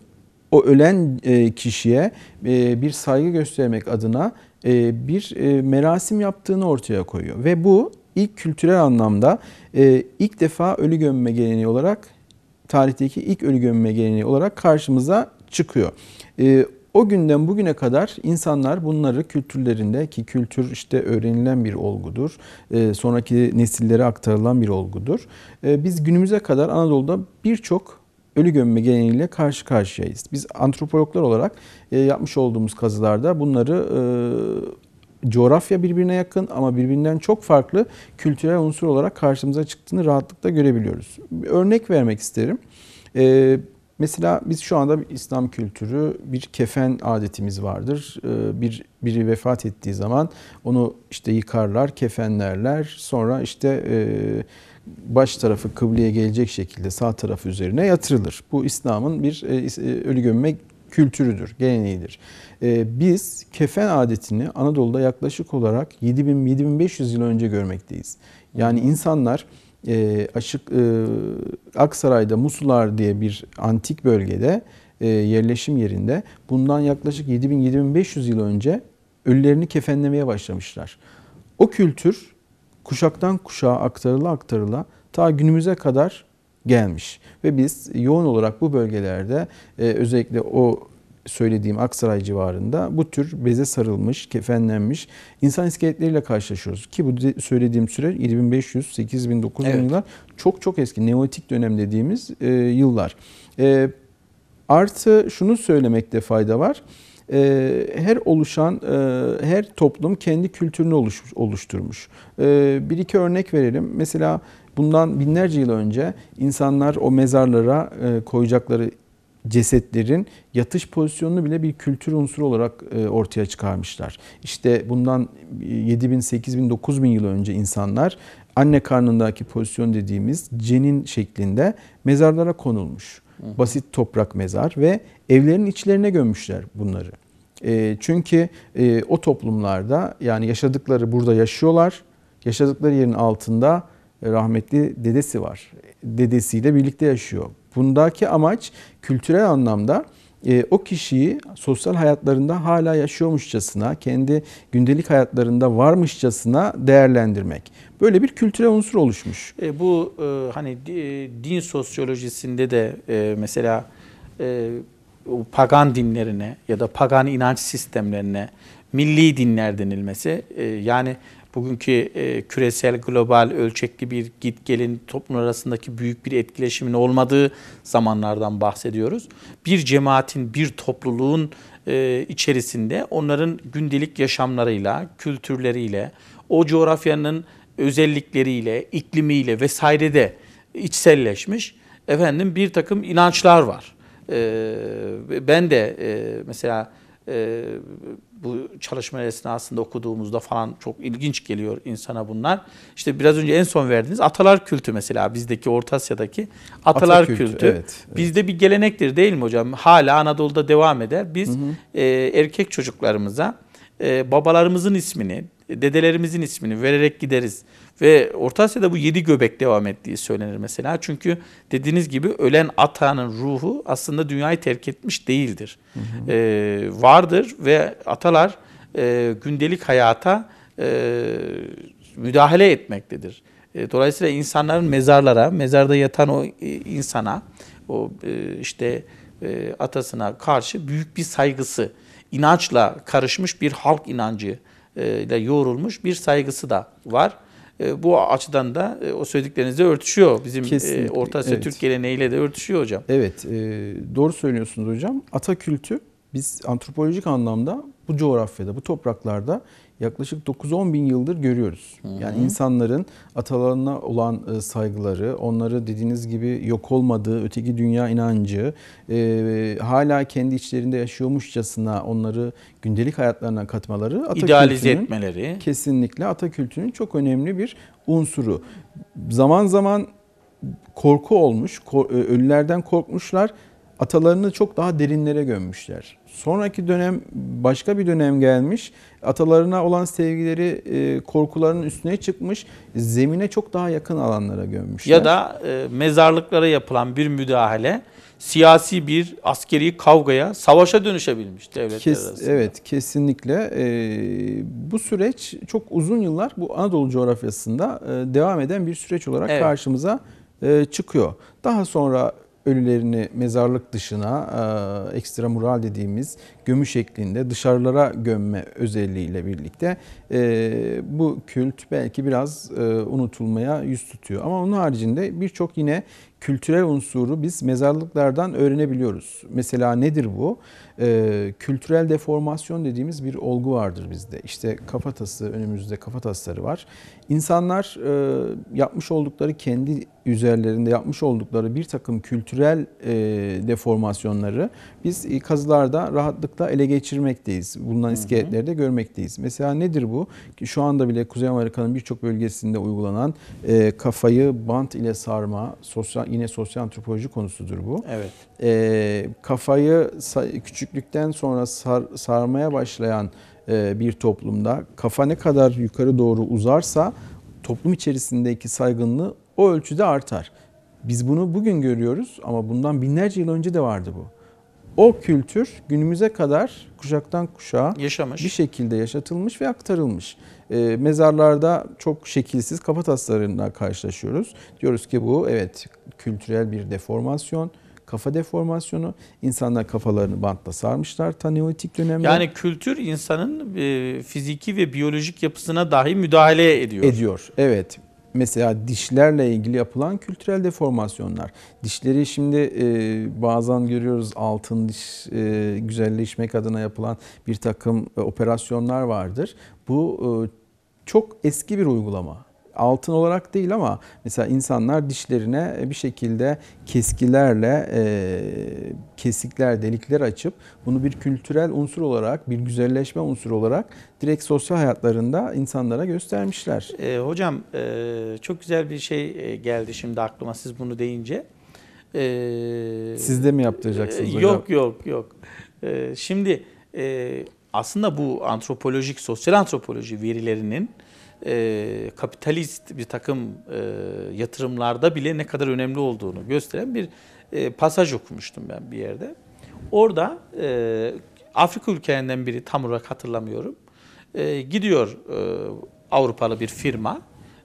S2: o ölen e, kişiye e, bir saygı göstermek adına e, bir merasim yaptığını ortaya koyuyor. Ve bu ilk kültürel anlamda ilk defa ölü gömme geleneği olarak tarihteki ilk ölü gömme geleneği olarak karşımıza çıkıyor. O günden bugüne kadar insanlar bunları kültürlerinde ki kültür işte öğrenilen bir olgudur. Sonraki nesillere aktarılan bir olgudur. Biz günümüze kadar Anadolu'da birçok ölü gömme geleneğiyle karşı karşıyayız. Biz antropologlar olarak e, yapmış olduğumuz kazılarda bunları e, coğrafya birbirine yakın ama birbirinden çok farklı kültürel unsur olarak karşımıza çıktığını rahatlıkla görebiliyoruz. Bir örnek vermek isterim. E, mesela biz şu anda bir İslam kültürü bir kefen adetimiz vardır. E, bir biri vefat ettiği zaman onu işte yıkarlar, kefenlerler. Sonra işte e, baş tarafı kıbleye gelecek şekilde sağ tarafı üzerine yatırılır. Bu İslam'ın bir e, e, ölü gömme kültürüdür, geleneğidir. E, biz kefen adetini Anadolu'da yaklaşık olarak 7000-7500 yıl önce görmekteyiz. Yani insanlar Aşık Aksaray'da Musular diye bir antik bölgede yerleşim yerinde bundan yaklaşık 7000-7500 yıl önce ölülerini kefenlemeye başlamışlar. O kültür kuşaktan kuşağa aktarıla aktarıla ta günümüze kadar gelmiş. Ve biz yoğun olarak bu bölgelerde e, özellikle o söylediğim Aksaray civarında bu tür beze sarılmış, kefenlenmiş insan iskeletleriyle karşılaşıyoruz. Ki bu söylediğim süre 7500, 8000, 9000 evet. yıllar çok çok eski Neolitik dönem dediğimiz e, yıllar. E, artı şunu söylemekte fayda var. Ee, her oluşan, e, her toplum kendi kültürünü oluşturmuş. Ee, bir iki örnek verelim. Mesela bundan binlerce yıl önce insanlar o mezarlara e, koyacakları cesetlerin yatış pozisyonunu bile bir kültür unsuru olarak e, ortaya çıkarmışlar. İşte bundan 7 bin, 8 bin, 9 bin yıl önce insanlar anne karnındaki pozisyon dediğimiz cenin şeklinde mezarlara konulmuş. Basit toprak mezar ve evlerin içlerine gömmüşler bunları. E, çünkü e, o toplumlarda yani yaşadıkları burada yaşıyorlar. Yaşadıkları yerin altında rahmetli dedesi var. Dedesiyle birlikte yaşıyor. Bundaki amaç kültürel anlamda e, o kişiyi sosyal hayatlarında hala yaşıyormuşçasına, kendi gündelik hayatlarında varmışçasına değerlendirmek. Böyle bir kültürel unsur oluşmuş.
S1: E, bu e, hani din sosyolojisinde de e, mesela e, pagan dinlerine ya da pagan inanç sistemlerine milli dinler denilmesi e, yani bugünkü e, küresel global ölçekli bir git gelin toplum arasındaki büyük bir etkileşimin olmadığı zamanlardan bahsediyoruz. Bir cemaatin, bir topluluğun e, içerisinde onların gündelik yaşamlarıyla, kültürleriyle, o coğrafyanın özellikleriyle, iklimiyle vesaire de içselleşmiş efendim bir takım inançlar var. Ee, ben de e, mesela e, bu çalışma esnasında okuduğumuzda falan çok ilginç geliyor insana bunlar. İşte biraz önce en son verdiğiniz atalar kültü mesela bizdeki Orta Asya'daki atalar Ata kültü. Evet, evet. Bizde bir gelenektir değil mi hocam? Hala Anadolu'da devam eder. Biz hı hı. E, erkek çocuklarımıza e, babalarımızın ismini, dedelerimizin ismini vererek gideriz. Ve Orta Asya'da bu yedi göbek devam ettiği söylenir mesela. Çünkü dediğiniz gibi ölen atanın ruhu aslında dünyayı terk etmiş değildir. Hı hı. Ee, vardır ve atalar e, gündelik hayata e, müdahale etmektedir. E, dolayısıyla insanların mezarlara, mezarda yatan o e, insana, o e, işte e, atasına karşı büyük bir saygısı, inançla karışmış bir halk inancı ile yoğrulmuş bir saygısı da var. E, bu açıdan da e, o söylediklerinizle örtüşüyor. Bizim Kesinlikle, Orta Asya evet. Türk geleneğiyle de örtüşüyor hocam.
S2: Evet, doğru söylüyorsunuz hocam. Ata kültü biz antropolojik anlamda bu coğrafyada, bu topraklarda yaklaşık 9-10 bin yıldır görüyoruz. Hı hı. Yani insanların atalarına olan e, saygıları, onları dediğiniz gibi yok olmadığı öteki dünya inancı, e, hala kendi içlerinde yaşıyormuşçasına onları gündelik hayatlarına katmaları,
S1: idealize etmeleri.
S2: Kesinlikle ata kültürünün çok önemli bir unsuru. Zaman zaman korku olmuş, e, ölülerden korkmuşlar atalarını çok daha derinlere gömmüşler. Sonraki dönem başka bir dönem gelmiş. Atalarına olan sevgileri e, korkularının üstüne çıkmış. Zemine çok daha yakın alanlara gömmüşler.
S1: Ya da e, mezarlıklara yapılan bir müdahale siyasi bir askeri kavgaya, savaşa dönüşebilmiş devletler Kes, arasında.
S2: Evet, kesinlikle. E, bu süreç çok uzun yıllar bu Anadolu coğrafyasında e, devam eden bir süreç olarak evet. karşımıza e, çıkıyor. Daha sonra ölülerini mezarlık dışına e, ekstra mural dediğimiz gömü şeklinde dışarılara gömme özelliğiyle birlikte e, bu kült belki biraz e, unutulmaya yüz tutuyor. Ama onun haricinde birçok yine kültürel unsuru biz mezarlıklardan öğrenebiliyoruz. Mesela nedir bu? Ee, kültürel deformasyon dediğimiz bir olgu vardır bizde. İşte kafatası, önümüzde kafatasları var. İnsanlar e, yapmış oldukları kendi üzerlerinde yapmış oldukları bir takım kültürel e, deformasyonları biz e, kazılarda rahatlıkla ele geçirmekteyiz. Bulunan iskeletleri de görmekteyiz. Mesela nedir bu? Şu anda bile Kuzey Amerika'nın birçok bölgesinde uygulanan e, kafayı bant ile sarma, sosyal yine sosyal antropoloji konusudur bu.
S1: Evet.
S2: E, kafayı küçüklükten sonra sar, sarmaya başlayan e, bir toplumda kafa ne kadar yukarı doğru uzarsa toplum içerisindeki saygınlığı o ölçüde artar. Biz bunu bugün görüyoruz ama bundan binlerce yıl önce de vardı bu. O kültür günümüze kadar kuşaktan kuşağa
S1: yaşamış.
S2: bir şekilde yaşatılmış ve aktarılmış. E, mezarlarda çok şekilsiz kafa taslarıyla karşılaşıyoruz. Diyoruz ki bu evet kültürel bir deformasyon, kafa deformasyonu. İnsanlar kafalarını bantla sarmışlar ta Neolitik dönemde.
S1: Yani kültür insanın e, fiziki ve biyolojik yapısına dahi müdahale ediyor.
S2: Ediyor, evet. Mesela dişlerle ilgili yapılan kültürel deformasyonlar. Dişleri şimdi e, bazen görüyoruz altın diş e, güzelleşmek adına yapılan bir takım e, operasyonlar vardır. Bu e, çok eski bir uygulama altın olarak değil ama mesela insanlar dişlerine bir şekilde keskilerle e, kesikler, delikler açıp bunu bir kültürel unsur olarak, bir güzelleşme unsuru olarak direkt sosyal hayatlarında insanlara göstermişler.
S1: E, hocam e, çok güzel bir şey geldi şimdi aklıma siz bunu deyince.
S2: E, siz de mi yaptıracaksınız
S1: e,
S2: hocam?
S1: Yok yok yok. E, şimdi e, aslında bu antropolojik, sosyal antropoloji verilerinin e, kapitalist bir takım e, yatırımlarda bile ne kadar önemli olduğunu gösteren bir e, pasaj okumuştum ben bir yerde. Orada e, Afrika ülkelerinden biri tam olarak hatırlamıyorum. E, gidiyor e, Avrupalı bir firma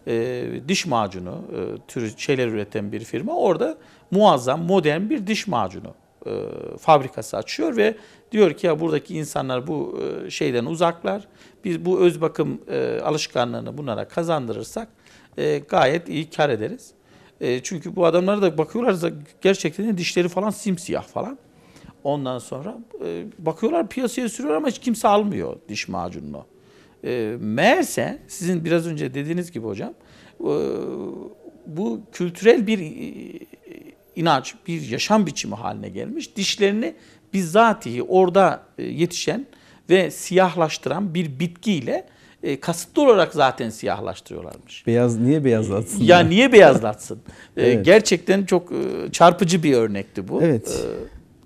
S1: e, diş macunu e, türü şeyler üreten bir firma orada muazzam modern bir diş macunu e, fabrikası açıyor ve diyor ki ya buradaki insanlar bu e, şeyden uzaklar. Biz bu öz bakım e, alışkanlığını bunlara kazandırırsak e, gayet iyi kar ederiz. E, çünkü bu adamlara da bakıyorlar gerçekten de dişleri falan simsiyah falan. Ondan sonra e, bakıyorlar piyasaya sürüyor ama hiç kimse almıyor diş macununu. E, meğerse sizin biraz önce dediğiniz gibi hocam e, bu kültürel bir e, inanç, bir yaşam biçimi haline gelmiş. Dişlerini bizzatihi orada e, yetişen ve siyahlaştıran bir bitkiyle e, kasıtlı olarak zaten siyahlaştırıyorlarmış.
S2: Beyaz niye beyazlatsın?
S1: Ya niye beyazlatsın? E, evet. Gerçekten çok çarpıcı bir örnekti bu.
S2: Evet.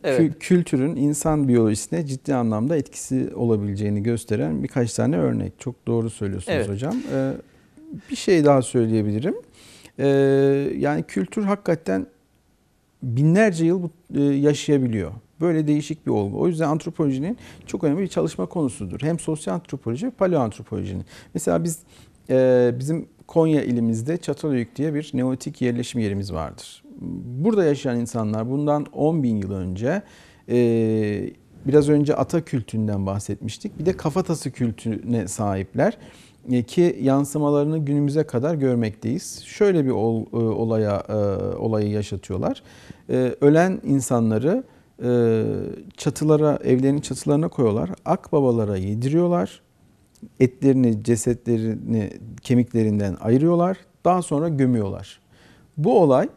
S2: evet. Kültürün insan biyolojisine ciddi anlamda etkisi olabileceğini gösteren birkaç tane örnek. Çok doğru söylüyorsunuz evet. hocam. Bir şey daha söyleyebilirim. Yani kültür hakikaten binlerce yıl yaşayabiliyor. Böyle değişik bir olgu. O yüzden antropolojinin çok önemli bir çalışma konusudur. Hem sosyal antropoloji paleoantropolojinin. Mesela biz e, bizim Konya ilimizde Çatalhöyük diye bir neolitik yerleşim yerimiz vardır. Burada yaşayan insanlar bundan 10 bin yıl önce e, biraz önce ata kültünden bahsetmiştik. Bir de kafatası kültüne sahipler e, ki yansımalarını günümüze kadar görmekteyiz. Şöyle bir ol, e, olaya e, olayı yaşatıyorlar. Ölen insanları çatılara, evlerinin çatılarına koyuyorlar. Akbabalara yediriyorlar. Etlerini, cesetlerini kemiklerinden ayırıyorlar. Daha sonra gömüyorlar. Bu olay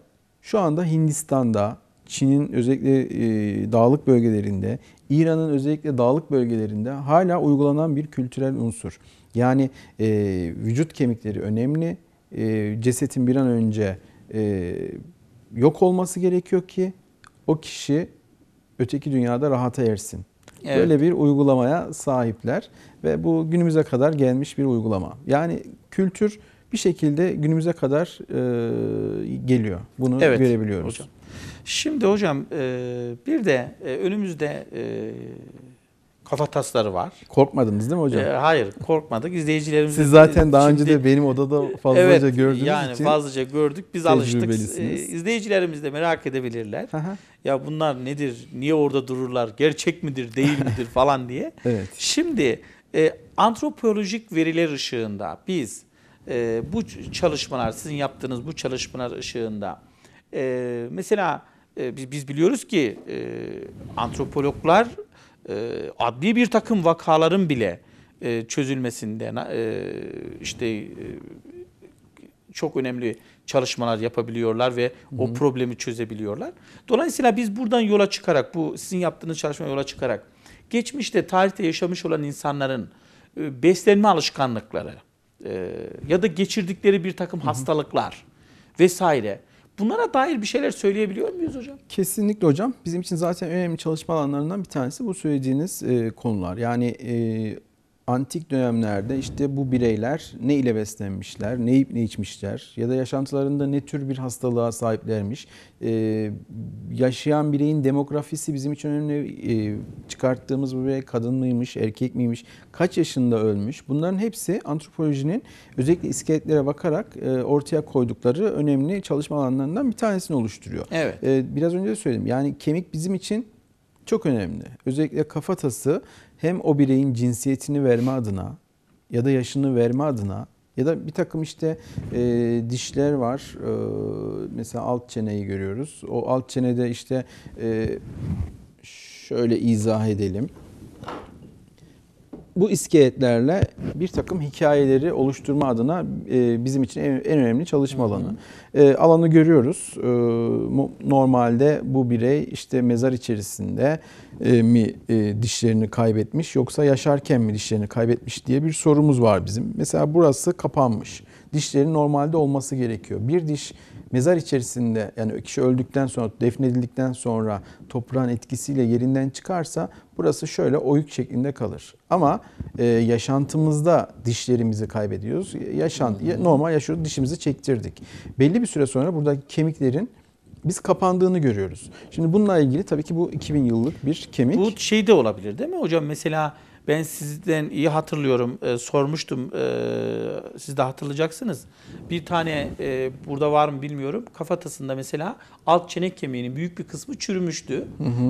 S2: şu anda Hindistan'da, Çin'in özellikle e, dağlık bölgelerinde, İran'ın özellikle dağlık bölgelerinde hala uygulanan bir kültürel unsur. Yani e, vücut kemikleri önemli. E, cesetin bir an önce e, yok olması gerekiyor ki o kişi öteki dünyada rahata ersin. Evet. Böyle bir uygulamaya sahipler ve bu günümüze kadar gelmiş bir uygulama. Yani kültür bir şekilde günümüze kadar e, geliyor. Bunu evet, görebiliyoruz.
S1: Hocam. Şimdi hocam e, bir de e, önümüzde e, kafa tasları var.
S2: Korkmadınız değil mi hocam?
S1: E, hayır korkmadık. İzleyicilerimiz
S2: Siz zaten daha önce de benim odada fazlaca evet, gördüğünüz
S1: yani
S2: için.
S1: Yani fazlaca gördük. Biz alıştık. E, izleyicilerimiz de merak edebilirler. Aha. Ya bunlar nedir? Niye orada dururlar? Gerçek midir? Değil midir? falan diye.
S2: evet.
S1: Şimdi e, antropolojik veriler ışığında biz e, bu çalışmalar, sizin yaptığınız bu çalışmalar ışığında E, mesela e, biz, biz biliyoruz ki e, antropologlar adli bir takım vakaların bile e, çözülmesinde e, işte e, çok önemli çalışmalar yapabiliyorlar ve o problemi çözebiliyorlar. Dolayısıyla biz buradan yola çıkarak bu sizin yaptığınız çalışma yola çıkarak geçmişte tarihte yaşamış olan insanların beslenme alışkanlıkları ya da geçirdikleri bir takım hastalıklar vesaire bunlara dair bir şeyler söyleyebiliyor muyuz hocam?
S2: Kesinlikle hocam. Bizim için zaten önemli çalışma alanlarından bir tanesi bu söylediğiniz e, konular. Yani e, antik dönemlerde işte bu bireyler ne ile beslenmişler, ne yiyip ne içmişler ya da yaşantılarında ne tür bir hastalığa sahiplermiş. E, yaşayan bireyin demografisi bizim için önemli. E, çıkarttığımız bu birey kadın mıymış, erkek miymiş, kaç yaşında ölmüş. Bunların hepsi antropolojinin özellikle iskeletlere bakarak e, ortaya koydukları önemli çalışma alanlarından bir tanesini oluşturuyor.
S1: Evet.
S2: Ee, biraz önce de söyledim. Yani kemik bizim için çok önemli. Özellikle kafatası hem o bireyin cinsiyetini verme adına ya da yaşını verme adına ya da bir takım işte e, dişler var. E, mesela alt çeneyi görüyoruz. O alt çenede işte e, şöyle izah edelim bu iskeletlerle bir takım hikayeleri oluşturma adına e, bizim için en, en önemli çalışma alanı. E, alanı görüyoruz. E, normalde bu birey işte mezar içerisinde e, mi e, dişlerini kaybetmiş yoksa yaşarken mi dişlerini kaybetmiş diye bir sorumuz var bizim. Mesela burası kapanmış. Dişlerin normalde olması gerekiyor. Bir diş mezar içerisinde yani kişi öldükten sonra defnedildikten sonra toprağın etkisiyle yerinden çıkarsa burası şöyle oyuk şeklinde kalır. Ama e, yaşantımızda dişlerimizi kaybediyoruz. Yaşant ya- normal yaşıyoruz dişimizi çektirdik. Belli bir süre sonra buradaki kemiklerin biz kapandığını görüyoruz. Şimdi bununla ilgili tabii ki bu 2000 yıllık bir kemik.
S1: Bu şey de olabilir değil mi hocam? Mesela ben sizden iyi hatırlıyorum, e, sormuştum, e, siz de hatırlayacaksınız. Bir tane e, burada var mı bilmiyorum, kafatasında mesela alt çenek kemiğinin büyük bir kısmı çürümüştü.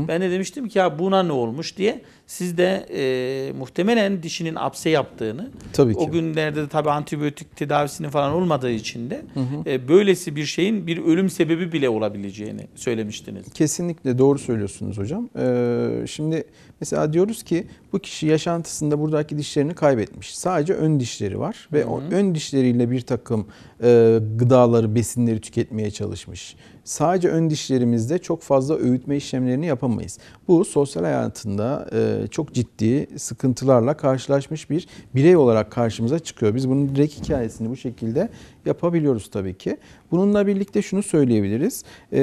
S1: Ben de demiştim ki ya buna ne olmuş diye. Siz de e, muhtemelen dişinin apse yaptığını,
S2: Tabii ki.
S1: o günlerde de tabii antibiyotik tedavisinin falan olmadığı için de e, böylesi bir şeyin bir ölüm sebebi bile olabileceğini söylemiştiniz.
S2: Kesinlikle doğru söylüyorsunuz hocam. Ee, şimdi mesela diyoruz ki bu kişi yaşantısında buradaki dişlerini kaybetmiş. Sadece ön dişleri var ve o ön dişleriyle bir takım e, gıdaları, besinleri tüketmeye çalışmış. Sadece ön dişlerimizde çok fazla öğütme işlemlerini yapamayız. Bu sosyal hayatında e, çok ciddi sıkıntılarla karşılaşmış bir birey olarak karşımıza çıkıyor. Biz bunun direkt hikayesini bu şekilde yapabiliyoruz tabii ki. Bununla birlikte şunu söyleyebiliriz. Ee,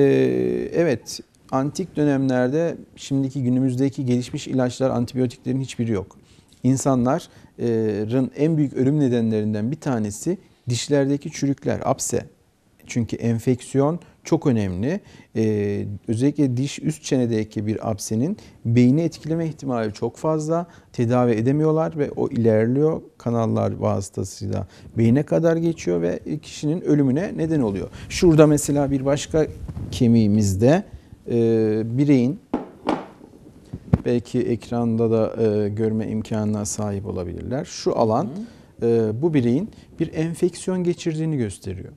S2: evet antik dönemlerde şimdiki günümüzdeki gelişmiş ilaçlar, antibiyotiklerin hiçbiri yok. İnsanların en büyük ölüm nedenlerinden bir tanesi dişlerdeki çürükler, apse. Çünkü enfeksiyon çok önemli. Ee, özellikle diş üst çenedeki bir apsenin beyni etkileme ihtimali çok fazla. Tedavi edemiyorlar ve o ilerliyor kanallar vasıtasıyla beyne kadar geçiyor ve kişinin ölümüne neden oluyor. Şurada mesela bir başka kemiğimizde e, bireyin belki ekranda da e, görme imkanına sahip olabilirler. Şu alan e, bu bireyin bir enfeksiyon geçirdiğini gösteriyor.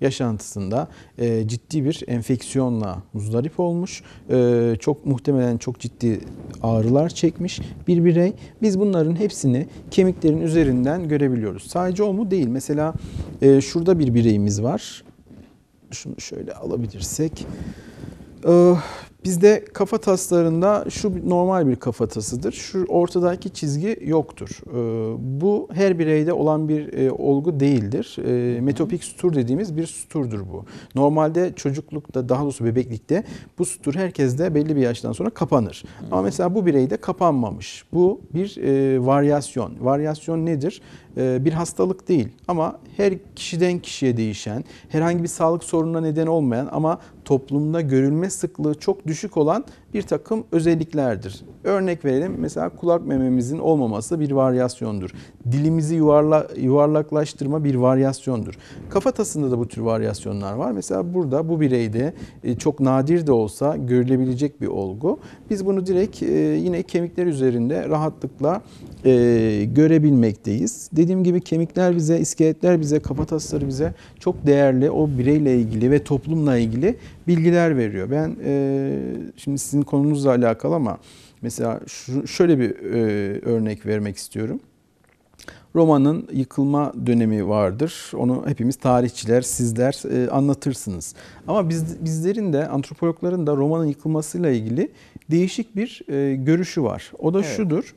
S2: Yaşantısında e, ciddi bir enfeksiyonla muzdarip olmuş, e, çok muhtemelen çok ciddi ağrılar çekmiş bir birey. Biz bunların hepsini kemiklerin üzerinden görebiliyoruz. Sadece o mu değil. Mesela e, şurada bir bireyimiz var. Şunu şöyle alabilirsek. Bizde kafa taslarında şu normal bir kafa tasıdır. Şu ortadaki çizgi yoktur. Ee, Bu her bireyde olan bir e, olgu değildir. Ee, Metopik sutur dediğimiz bir suturdur bu. Normalde çocuklukta daha doğrusu bebeklikte bu sutur herkeste belli bir yaştan sonra kapanır. Ama mesela bu bireyde kapanmamış. Bu bir e, varyasyon. Varyasyon nedir? E, bir hastalık değil ama her kişiden kişiye değişen, herhangi bir sağlık sorununa neden olmayan ama toplumda görülme sıklığı çok düşük olan bir takım özelliklerdir. Örnek verelim mesela kulak mememizin olmaması bir varyasyondur. Dilimizi yuvarla, yuvarlaklaştırma bir varyasyondur. Kafatasında da bu tür varyasyonlar var. Mesela burada bu bireyde e, çok nadir de olsa görülebilecek bir olgu. Biz bunu direkt e, yine kemikler üzerinde rahatlıkla görebilmekteyiz. Dediğim dediğim gibi kemikler bize, iskeletler bize, kafatasları bize çok değerli o bireyle ilgili ve toplumla ilgili bilgiler veriyor. Ben e, şimdi sizin konunuzla alakalı ama mesela şu, şöyle bir e, örnek vermek istiyorum. Roma'nın yıkılma dönemi vardır. Onu hepimiz tarihçiler, sizler e, anlatırsınız. Ama biz bizlerin de antropologların da Roma'nın yıkılmasıyla ilgili değişik bir e, görüşü var. O da
S1: Evet.
S2: şudur.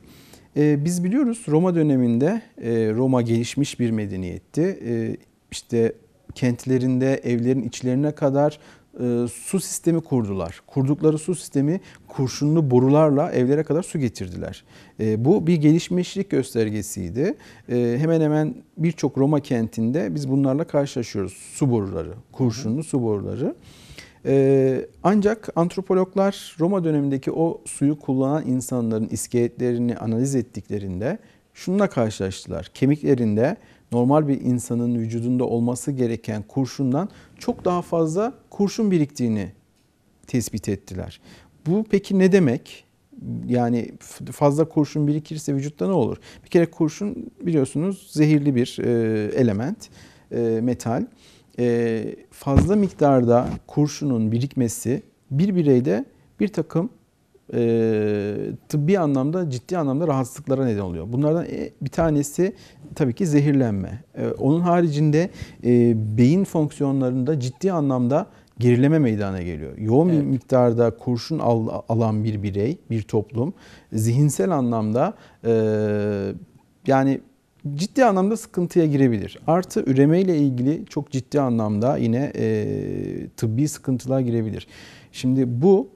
S2: E, biz biliyoruz Roma döneminde e, Roma gelişmiş bir medeniyetti. E, işte kentlerinde evlerin içlerine kadar e, su sistemi kurdular. Kurdukları su sistemi kurşunlu borularla evlere kadar su getirdiler. E, bu bir gelişmişlik göstergesiydi. Hemen hemen birçok Roma kentinde biz bunlarla karşılaşıyoruz. Su boruları, kurşunlu su boruları. E, ancak antropologlar Roma dönemindeki o suyu kullanan insanların iskeletlerini analiz ettiklerinde şununla karşılaştılar. Kemiklerinde normal bir insanın vücudunda olması gereken kurşundan çok daha fazla kurşun biriktiğini tespit ettiler. Bu peki ne demek? Yani fazla kurşun birikirse vücutta ne olur? Bir kere kurşun biliyorsunuz zehirli bir e, element, e, metal. E, fazla miktarda kurşunun birikmesi bir bireyde bir takım e, tıbbi anlamda ciddi anlamda rahatsızlıklara neden oluyor. Bunlardan e, bir tanesi tabii ki zehirlenme. E, onun haricinde e, beyin fonksiyonlarında ciddi anlamda gerileme meydana geliyor. Yoğun bir
S1: Evet.
S2: miktarda kurşun al- alan bir birey, bir toplum zihinsel anlamda e, yani ciddi anlamda sıkıntıya girebilir. Artı üremeyle ilgili çok ciddi anlamda yine e, tıbbi sıkıntılar girebilir. Şimdi bu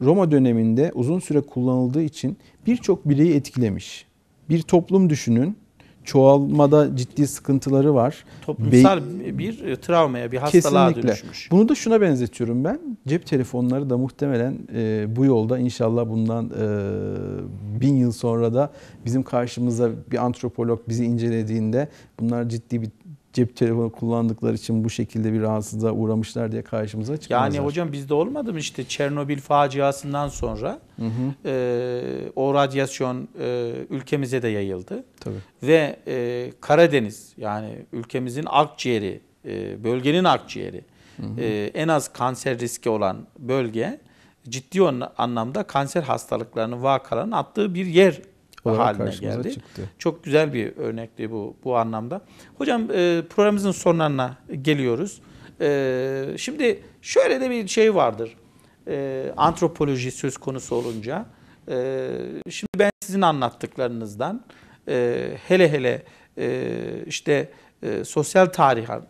S2: Roma döneminde uzun süre kullanıldığı için birçok bireyi etkilemiş. Bir toplum düşünün. Çoğalmada ciddi sıkıntıları var.
S1: Toplumsal bir e, travmaya, bir hastalığa
S2: Kesinlikle.
S1: dönüşmüş.
S2: Bunu da şuna benzetiyorum ben. Cep telefonları da muhtemelen e, bu yolda inşallah bundan e, bin yıl sonra da bizim karşımıza bir antropolog bizi incelediğinde bunlar ciddi bir cep telefonu kullandıkları için bu şekilde bir rahatsızlığa uğramışlar diye karşımıza çıkmazlar.
S1: Yani hocam bizde olmadı mı işte Çernobil faciasından sonra
S2: Hı hı,
S1: e, o radyasyon e, ülkemize de yayıldı.
S2: tabii.
S1: Ve e, Karadeniz yani ülkemizin akciğeri, e, bölgenin akciğeri e, en az kanser riski olan bölge ciddi anlamda kanser hastalıklarının vakaların attığı bir yer
S2: Olarak
S1: haline geldi.
S2: çıktı.
S1: Çok güzel bir örnekti bu bu anlamda. Hocam e, programımızın sonlarına geliyoruz. E, şimdi şöyle de bir şey vardır. E, antropoloji söz konusu olunca. E, şimdi ben sizin anlattıklarınızdan e, hele hele e, işte e, sosyal tarih e,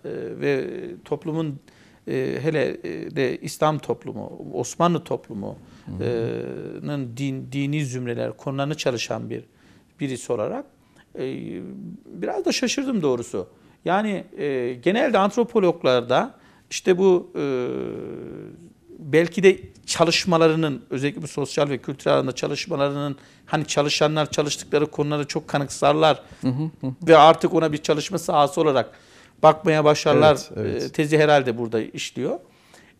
S1: ve toplumun e, hele e, de İslam toplumu, Osmanlı toplumunun din, dini zümreler konularını çalışan bir birisi olarak e, biraz da şaşırdım doğrusu. Yani e, genelde antropologlarda işte bu e, belki de çalışmalarının özellikle bu sosyal ve kültürel alanda çalışmalarının hani çalışanlar çalıştıkları konuları çok kanıksarlar ve artık ona bir çalışma sahası olarak bakmaya başlarlar.
S2: Evet, evet.
S1: E, tezi herhalde burada işliyor.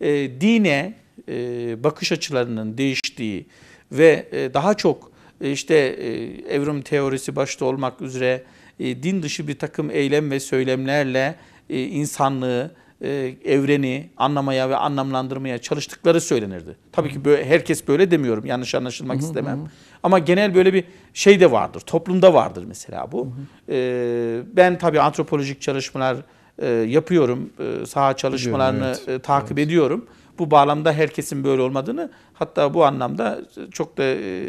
S1: E, dine e, bakış açılarının değiştiği ve e, daha çok e, işte e, evrim teorisi başta olmak üzere e, din dışı bir takım eylem ve söylemlerle e, insanlığı, e, evreni anlamaya ve anlamlandırmaya çalıştıkları söylenirdi. Tabii ki böyle, herkes böyle demiyorum. Yanlış anlaşılmak istemem. Ama genel böyle bir şey de vardır. Toplumda vardır mesela bu. E, ben tabii antropolojik çalışmalar e, yapıyorum. E, saha çalışmalarını
S2: evet,
S1: e, takip ediyorum. Bu bağlamda herkesin böyle olmadığını hatta bu anlamda çok da e,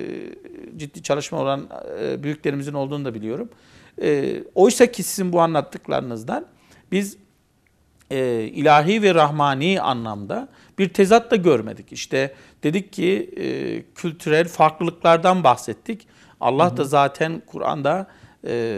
S1: ciddi çalışma olan e, büyüklerimizin olduğunu da biliyorum. E, oysa ki sizin bu anlattıklarınızdan biz e, ilahi ve rahmani anlamda bir tezat da görmedik. İşte dedik ki e, kültürel farklılıklardan bahsettik. Allah da zaten Kur'an'da e,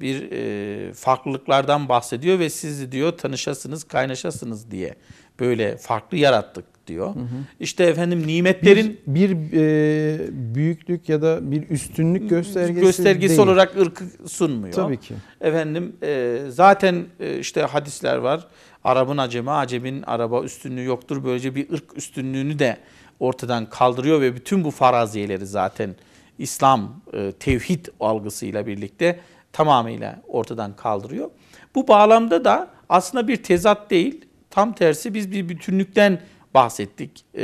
S1: bir e, farklılıklardan bahsediyor ve siz diyor tanışasınız, kaynaşasınız diye böyle farklı yarattık diyor. İşte efendim nimetlerin
S2: bir, bir e, büyüklük ya da bir üstünlük göstergesi,
S1: göstergesi
S2: değil.
S1: olarak ırkı sunmuyor.
S2: Tabii ki.
S1: Efendim e, zaten e, işte hadisler var. Arap'ın aceme, acemin araba üstünlüğü yoktur. Böylece bir ırk üstünlüğünü de ortadan kaldırıyor ve bütün bu faraziyeleri zaten İslam e, tevhid algısıyla birlikte tamamıyla ortadan kaldırıyor. Bu bağlamda da aslında bir tezat değil, tam tersi biz bir bütünlükten bahsettik. Ee,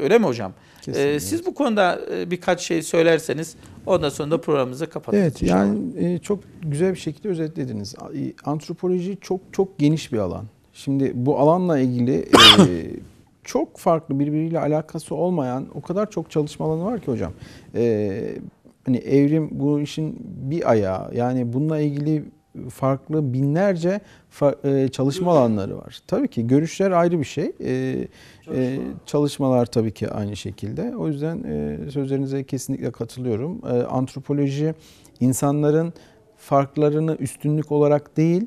S1: öyle mi hocam? Ee, siz bu konuda e, birkaç şey söylerseniz ondan sonra da programımızı kapatırız.
S2: Evet
S1: inşallah.
S2: yani e, çok güzel bir şekilde özetlediniz. Antropoloji çok çok geniş bir alan. Şimdi bu alanla ilgili e, çok farklı birbiriyle alakası olmayan o kadar çok çalışma alanı var ki hocam. E, hani evrim bu işin bir ayağı. Yani bununla ilgili farklı binlerce e, çalışma alanları var. Tabii ki görüşler ayrı bir şey. E, e, çalışmalar tabii ki aynı şekilde. O yüzden sözlerinize kesinlikle katılıyorum. Antropoloji insanların farklarını üstünlük olarak değil,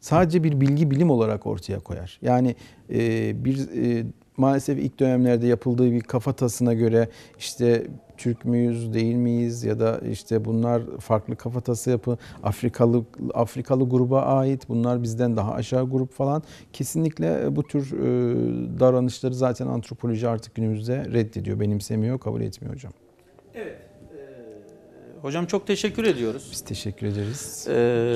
S2: sadece bir bilgi bilim olarak ortaya koyar. Yani e, bir e, maalesef ilk dönemlerde yapıldığı bir kafatasına göre işte Türk müyüz, değil miyiz ya da işte bunlar farklı kafatası yapı Afrikalı Afrikalı gruba ait. Bunlar bizden daha aşağı grup falan. Kesinlikle bu tür e, davranışları zaten antropoloji artık günümüzde reddediyor, benimsemiyor, kabul etmiyor hocam.
S1: Evet. Hocam çok teşekkür ediyoruz.
S2: Biz teşekkür ederiz.
S1: Ee,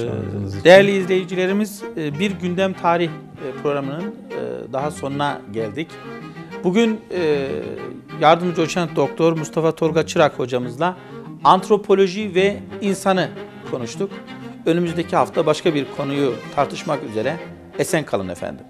S2: Çağırdığınız için.
S1: değerli izleyicilerimiz e, bir gündem tarih e, programının e, daha sonuna geldik. Bugün yardımcı doçent doktor Mustafa Tolga Çırak hocamızla antropoloji ve insanı konuştuk. Önümüzdeki hafta başka bir konuyu tartışmak üzere esen kalın efendim.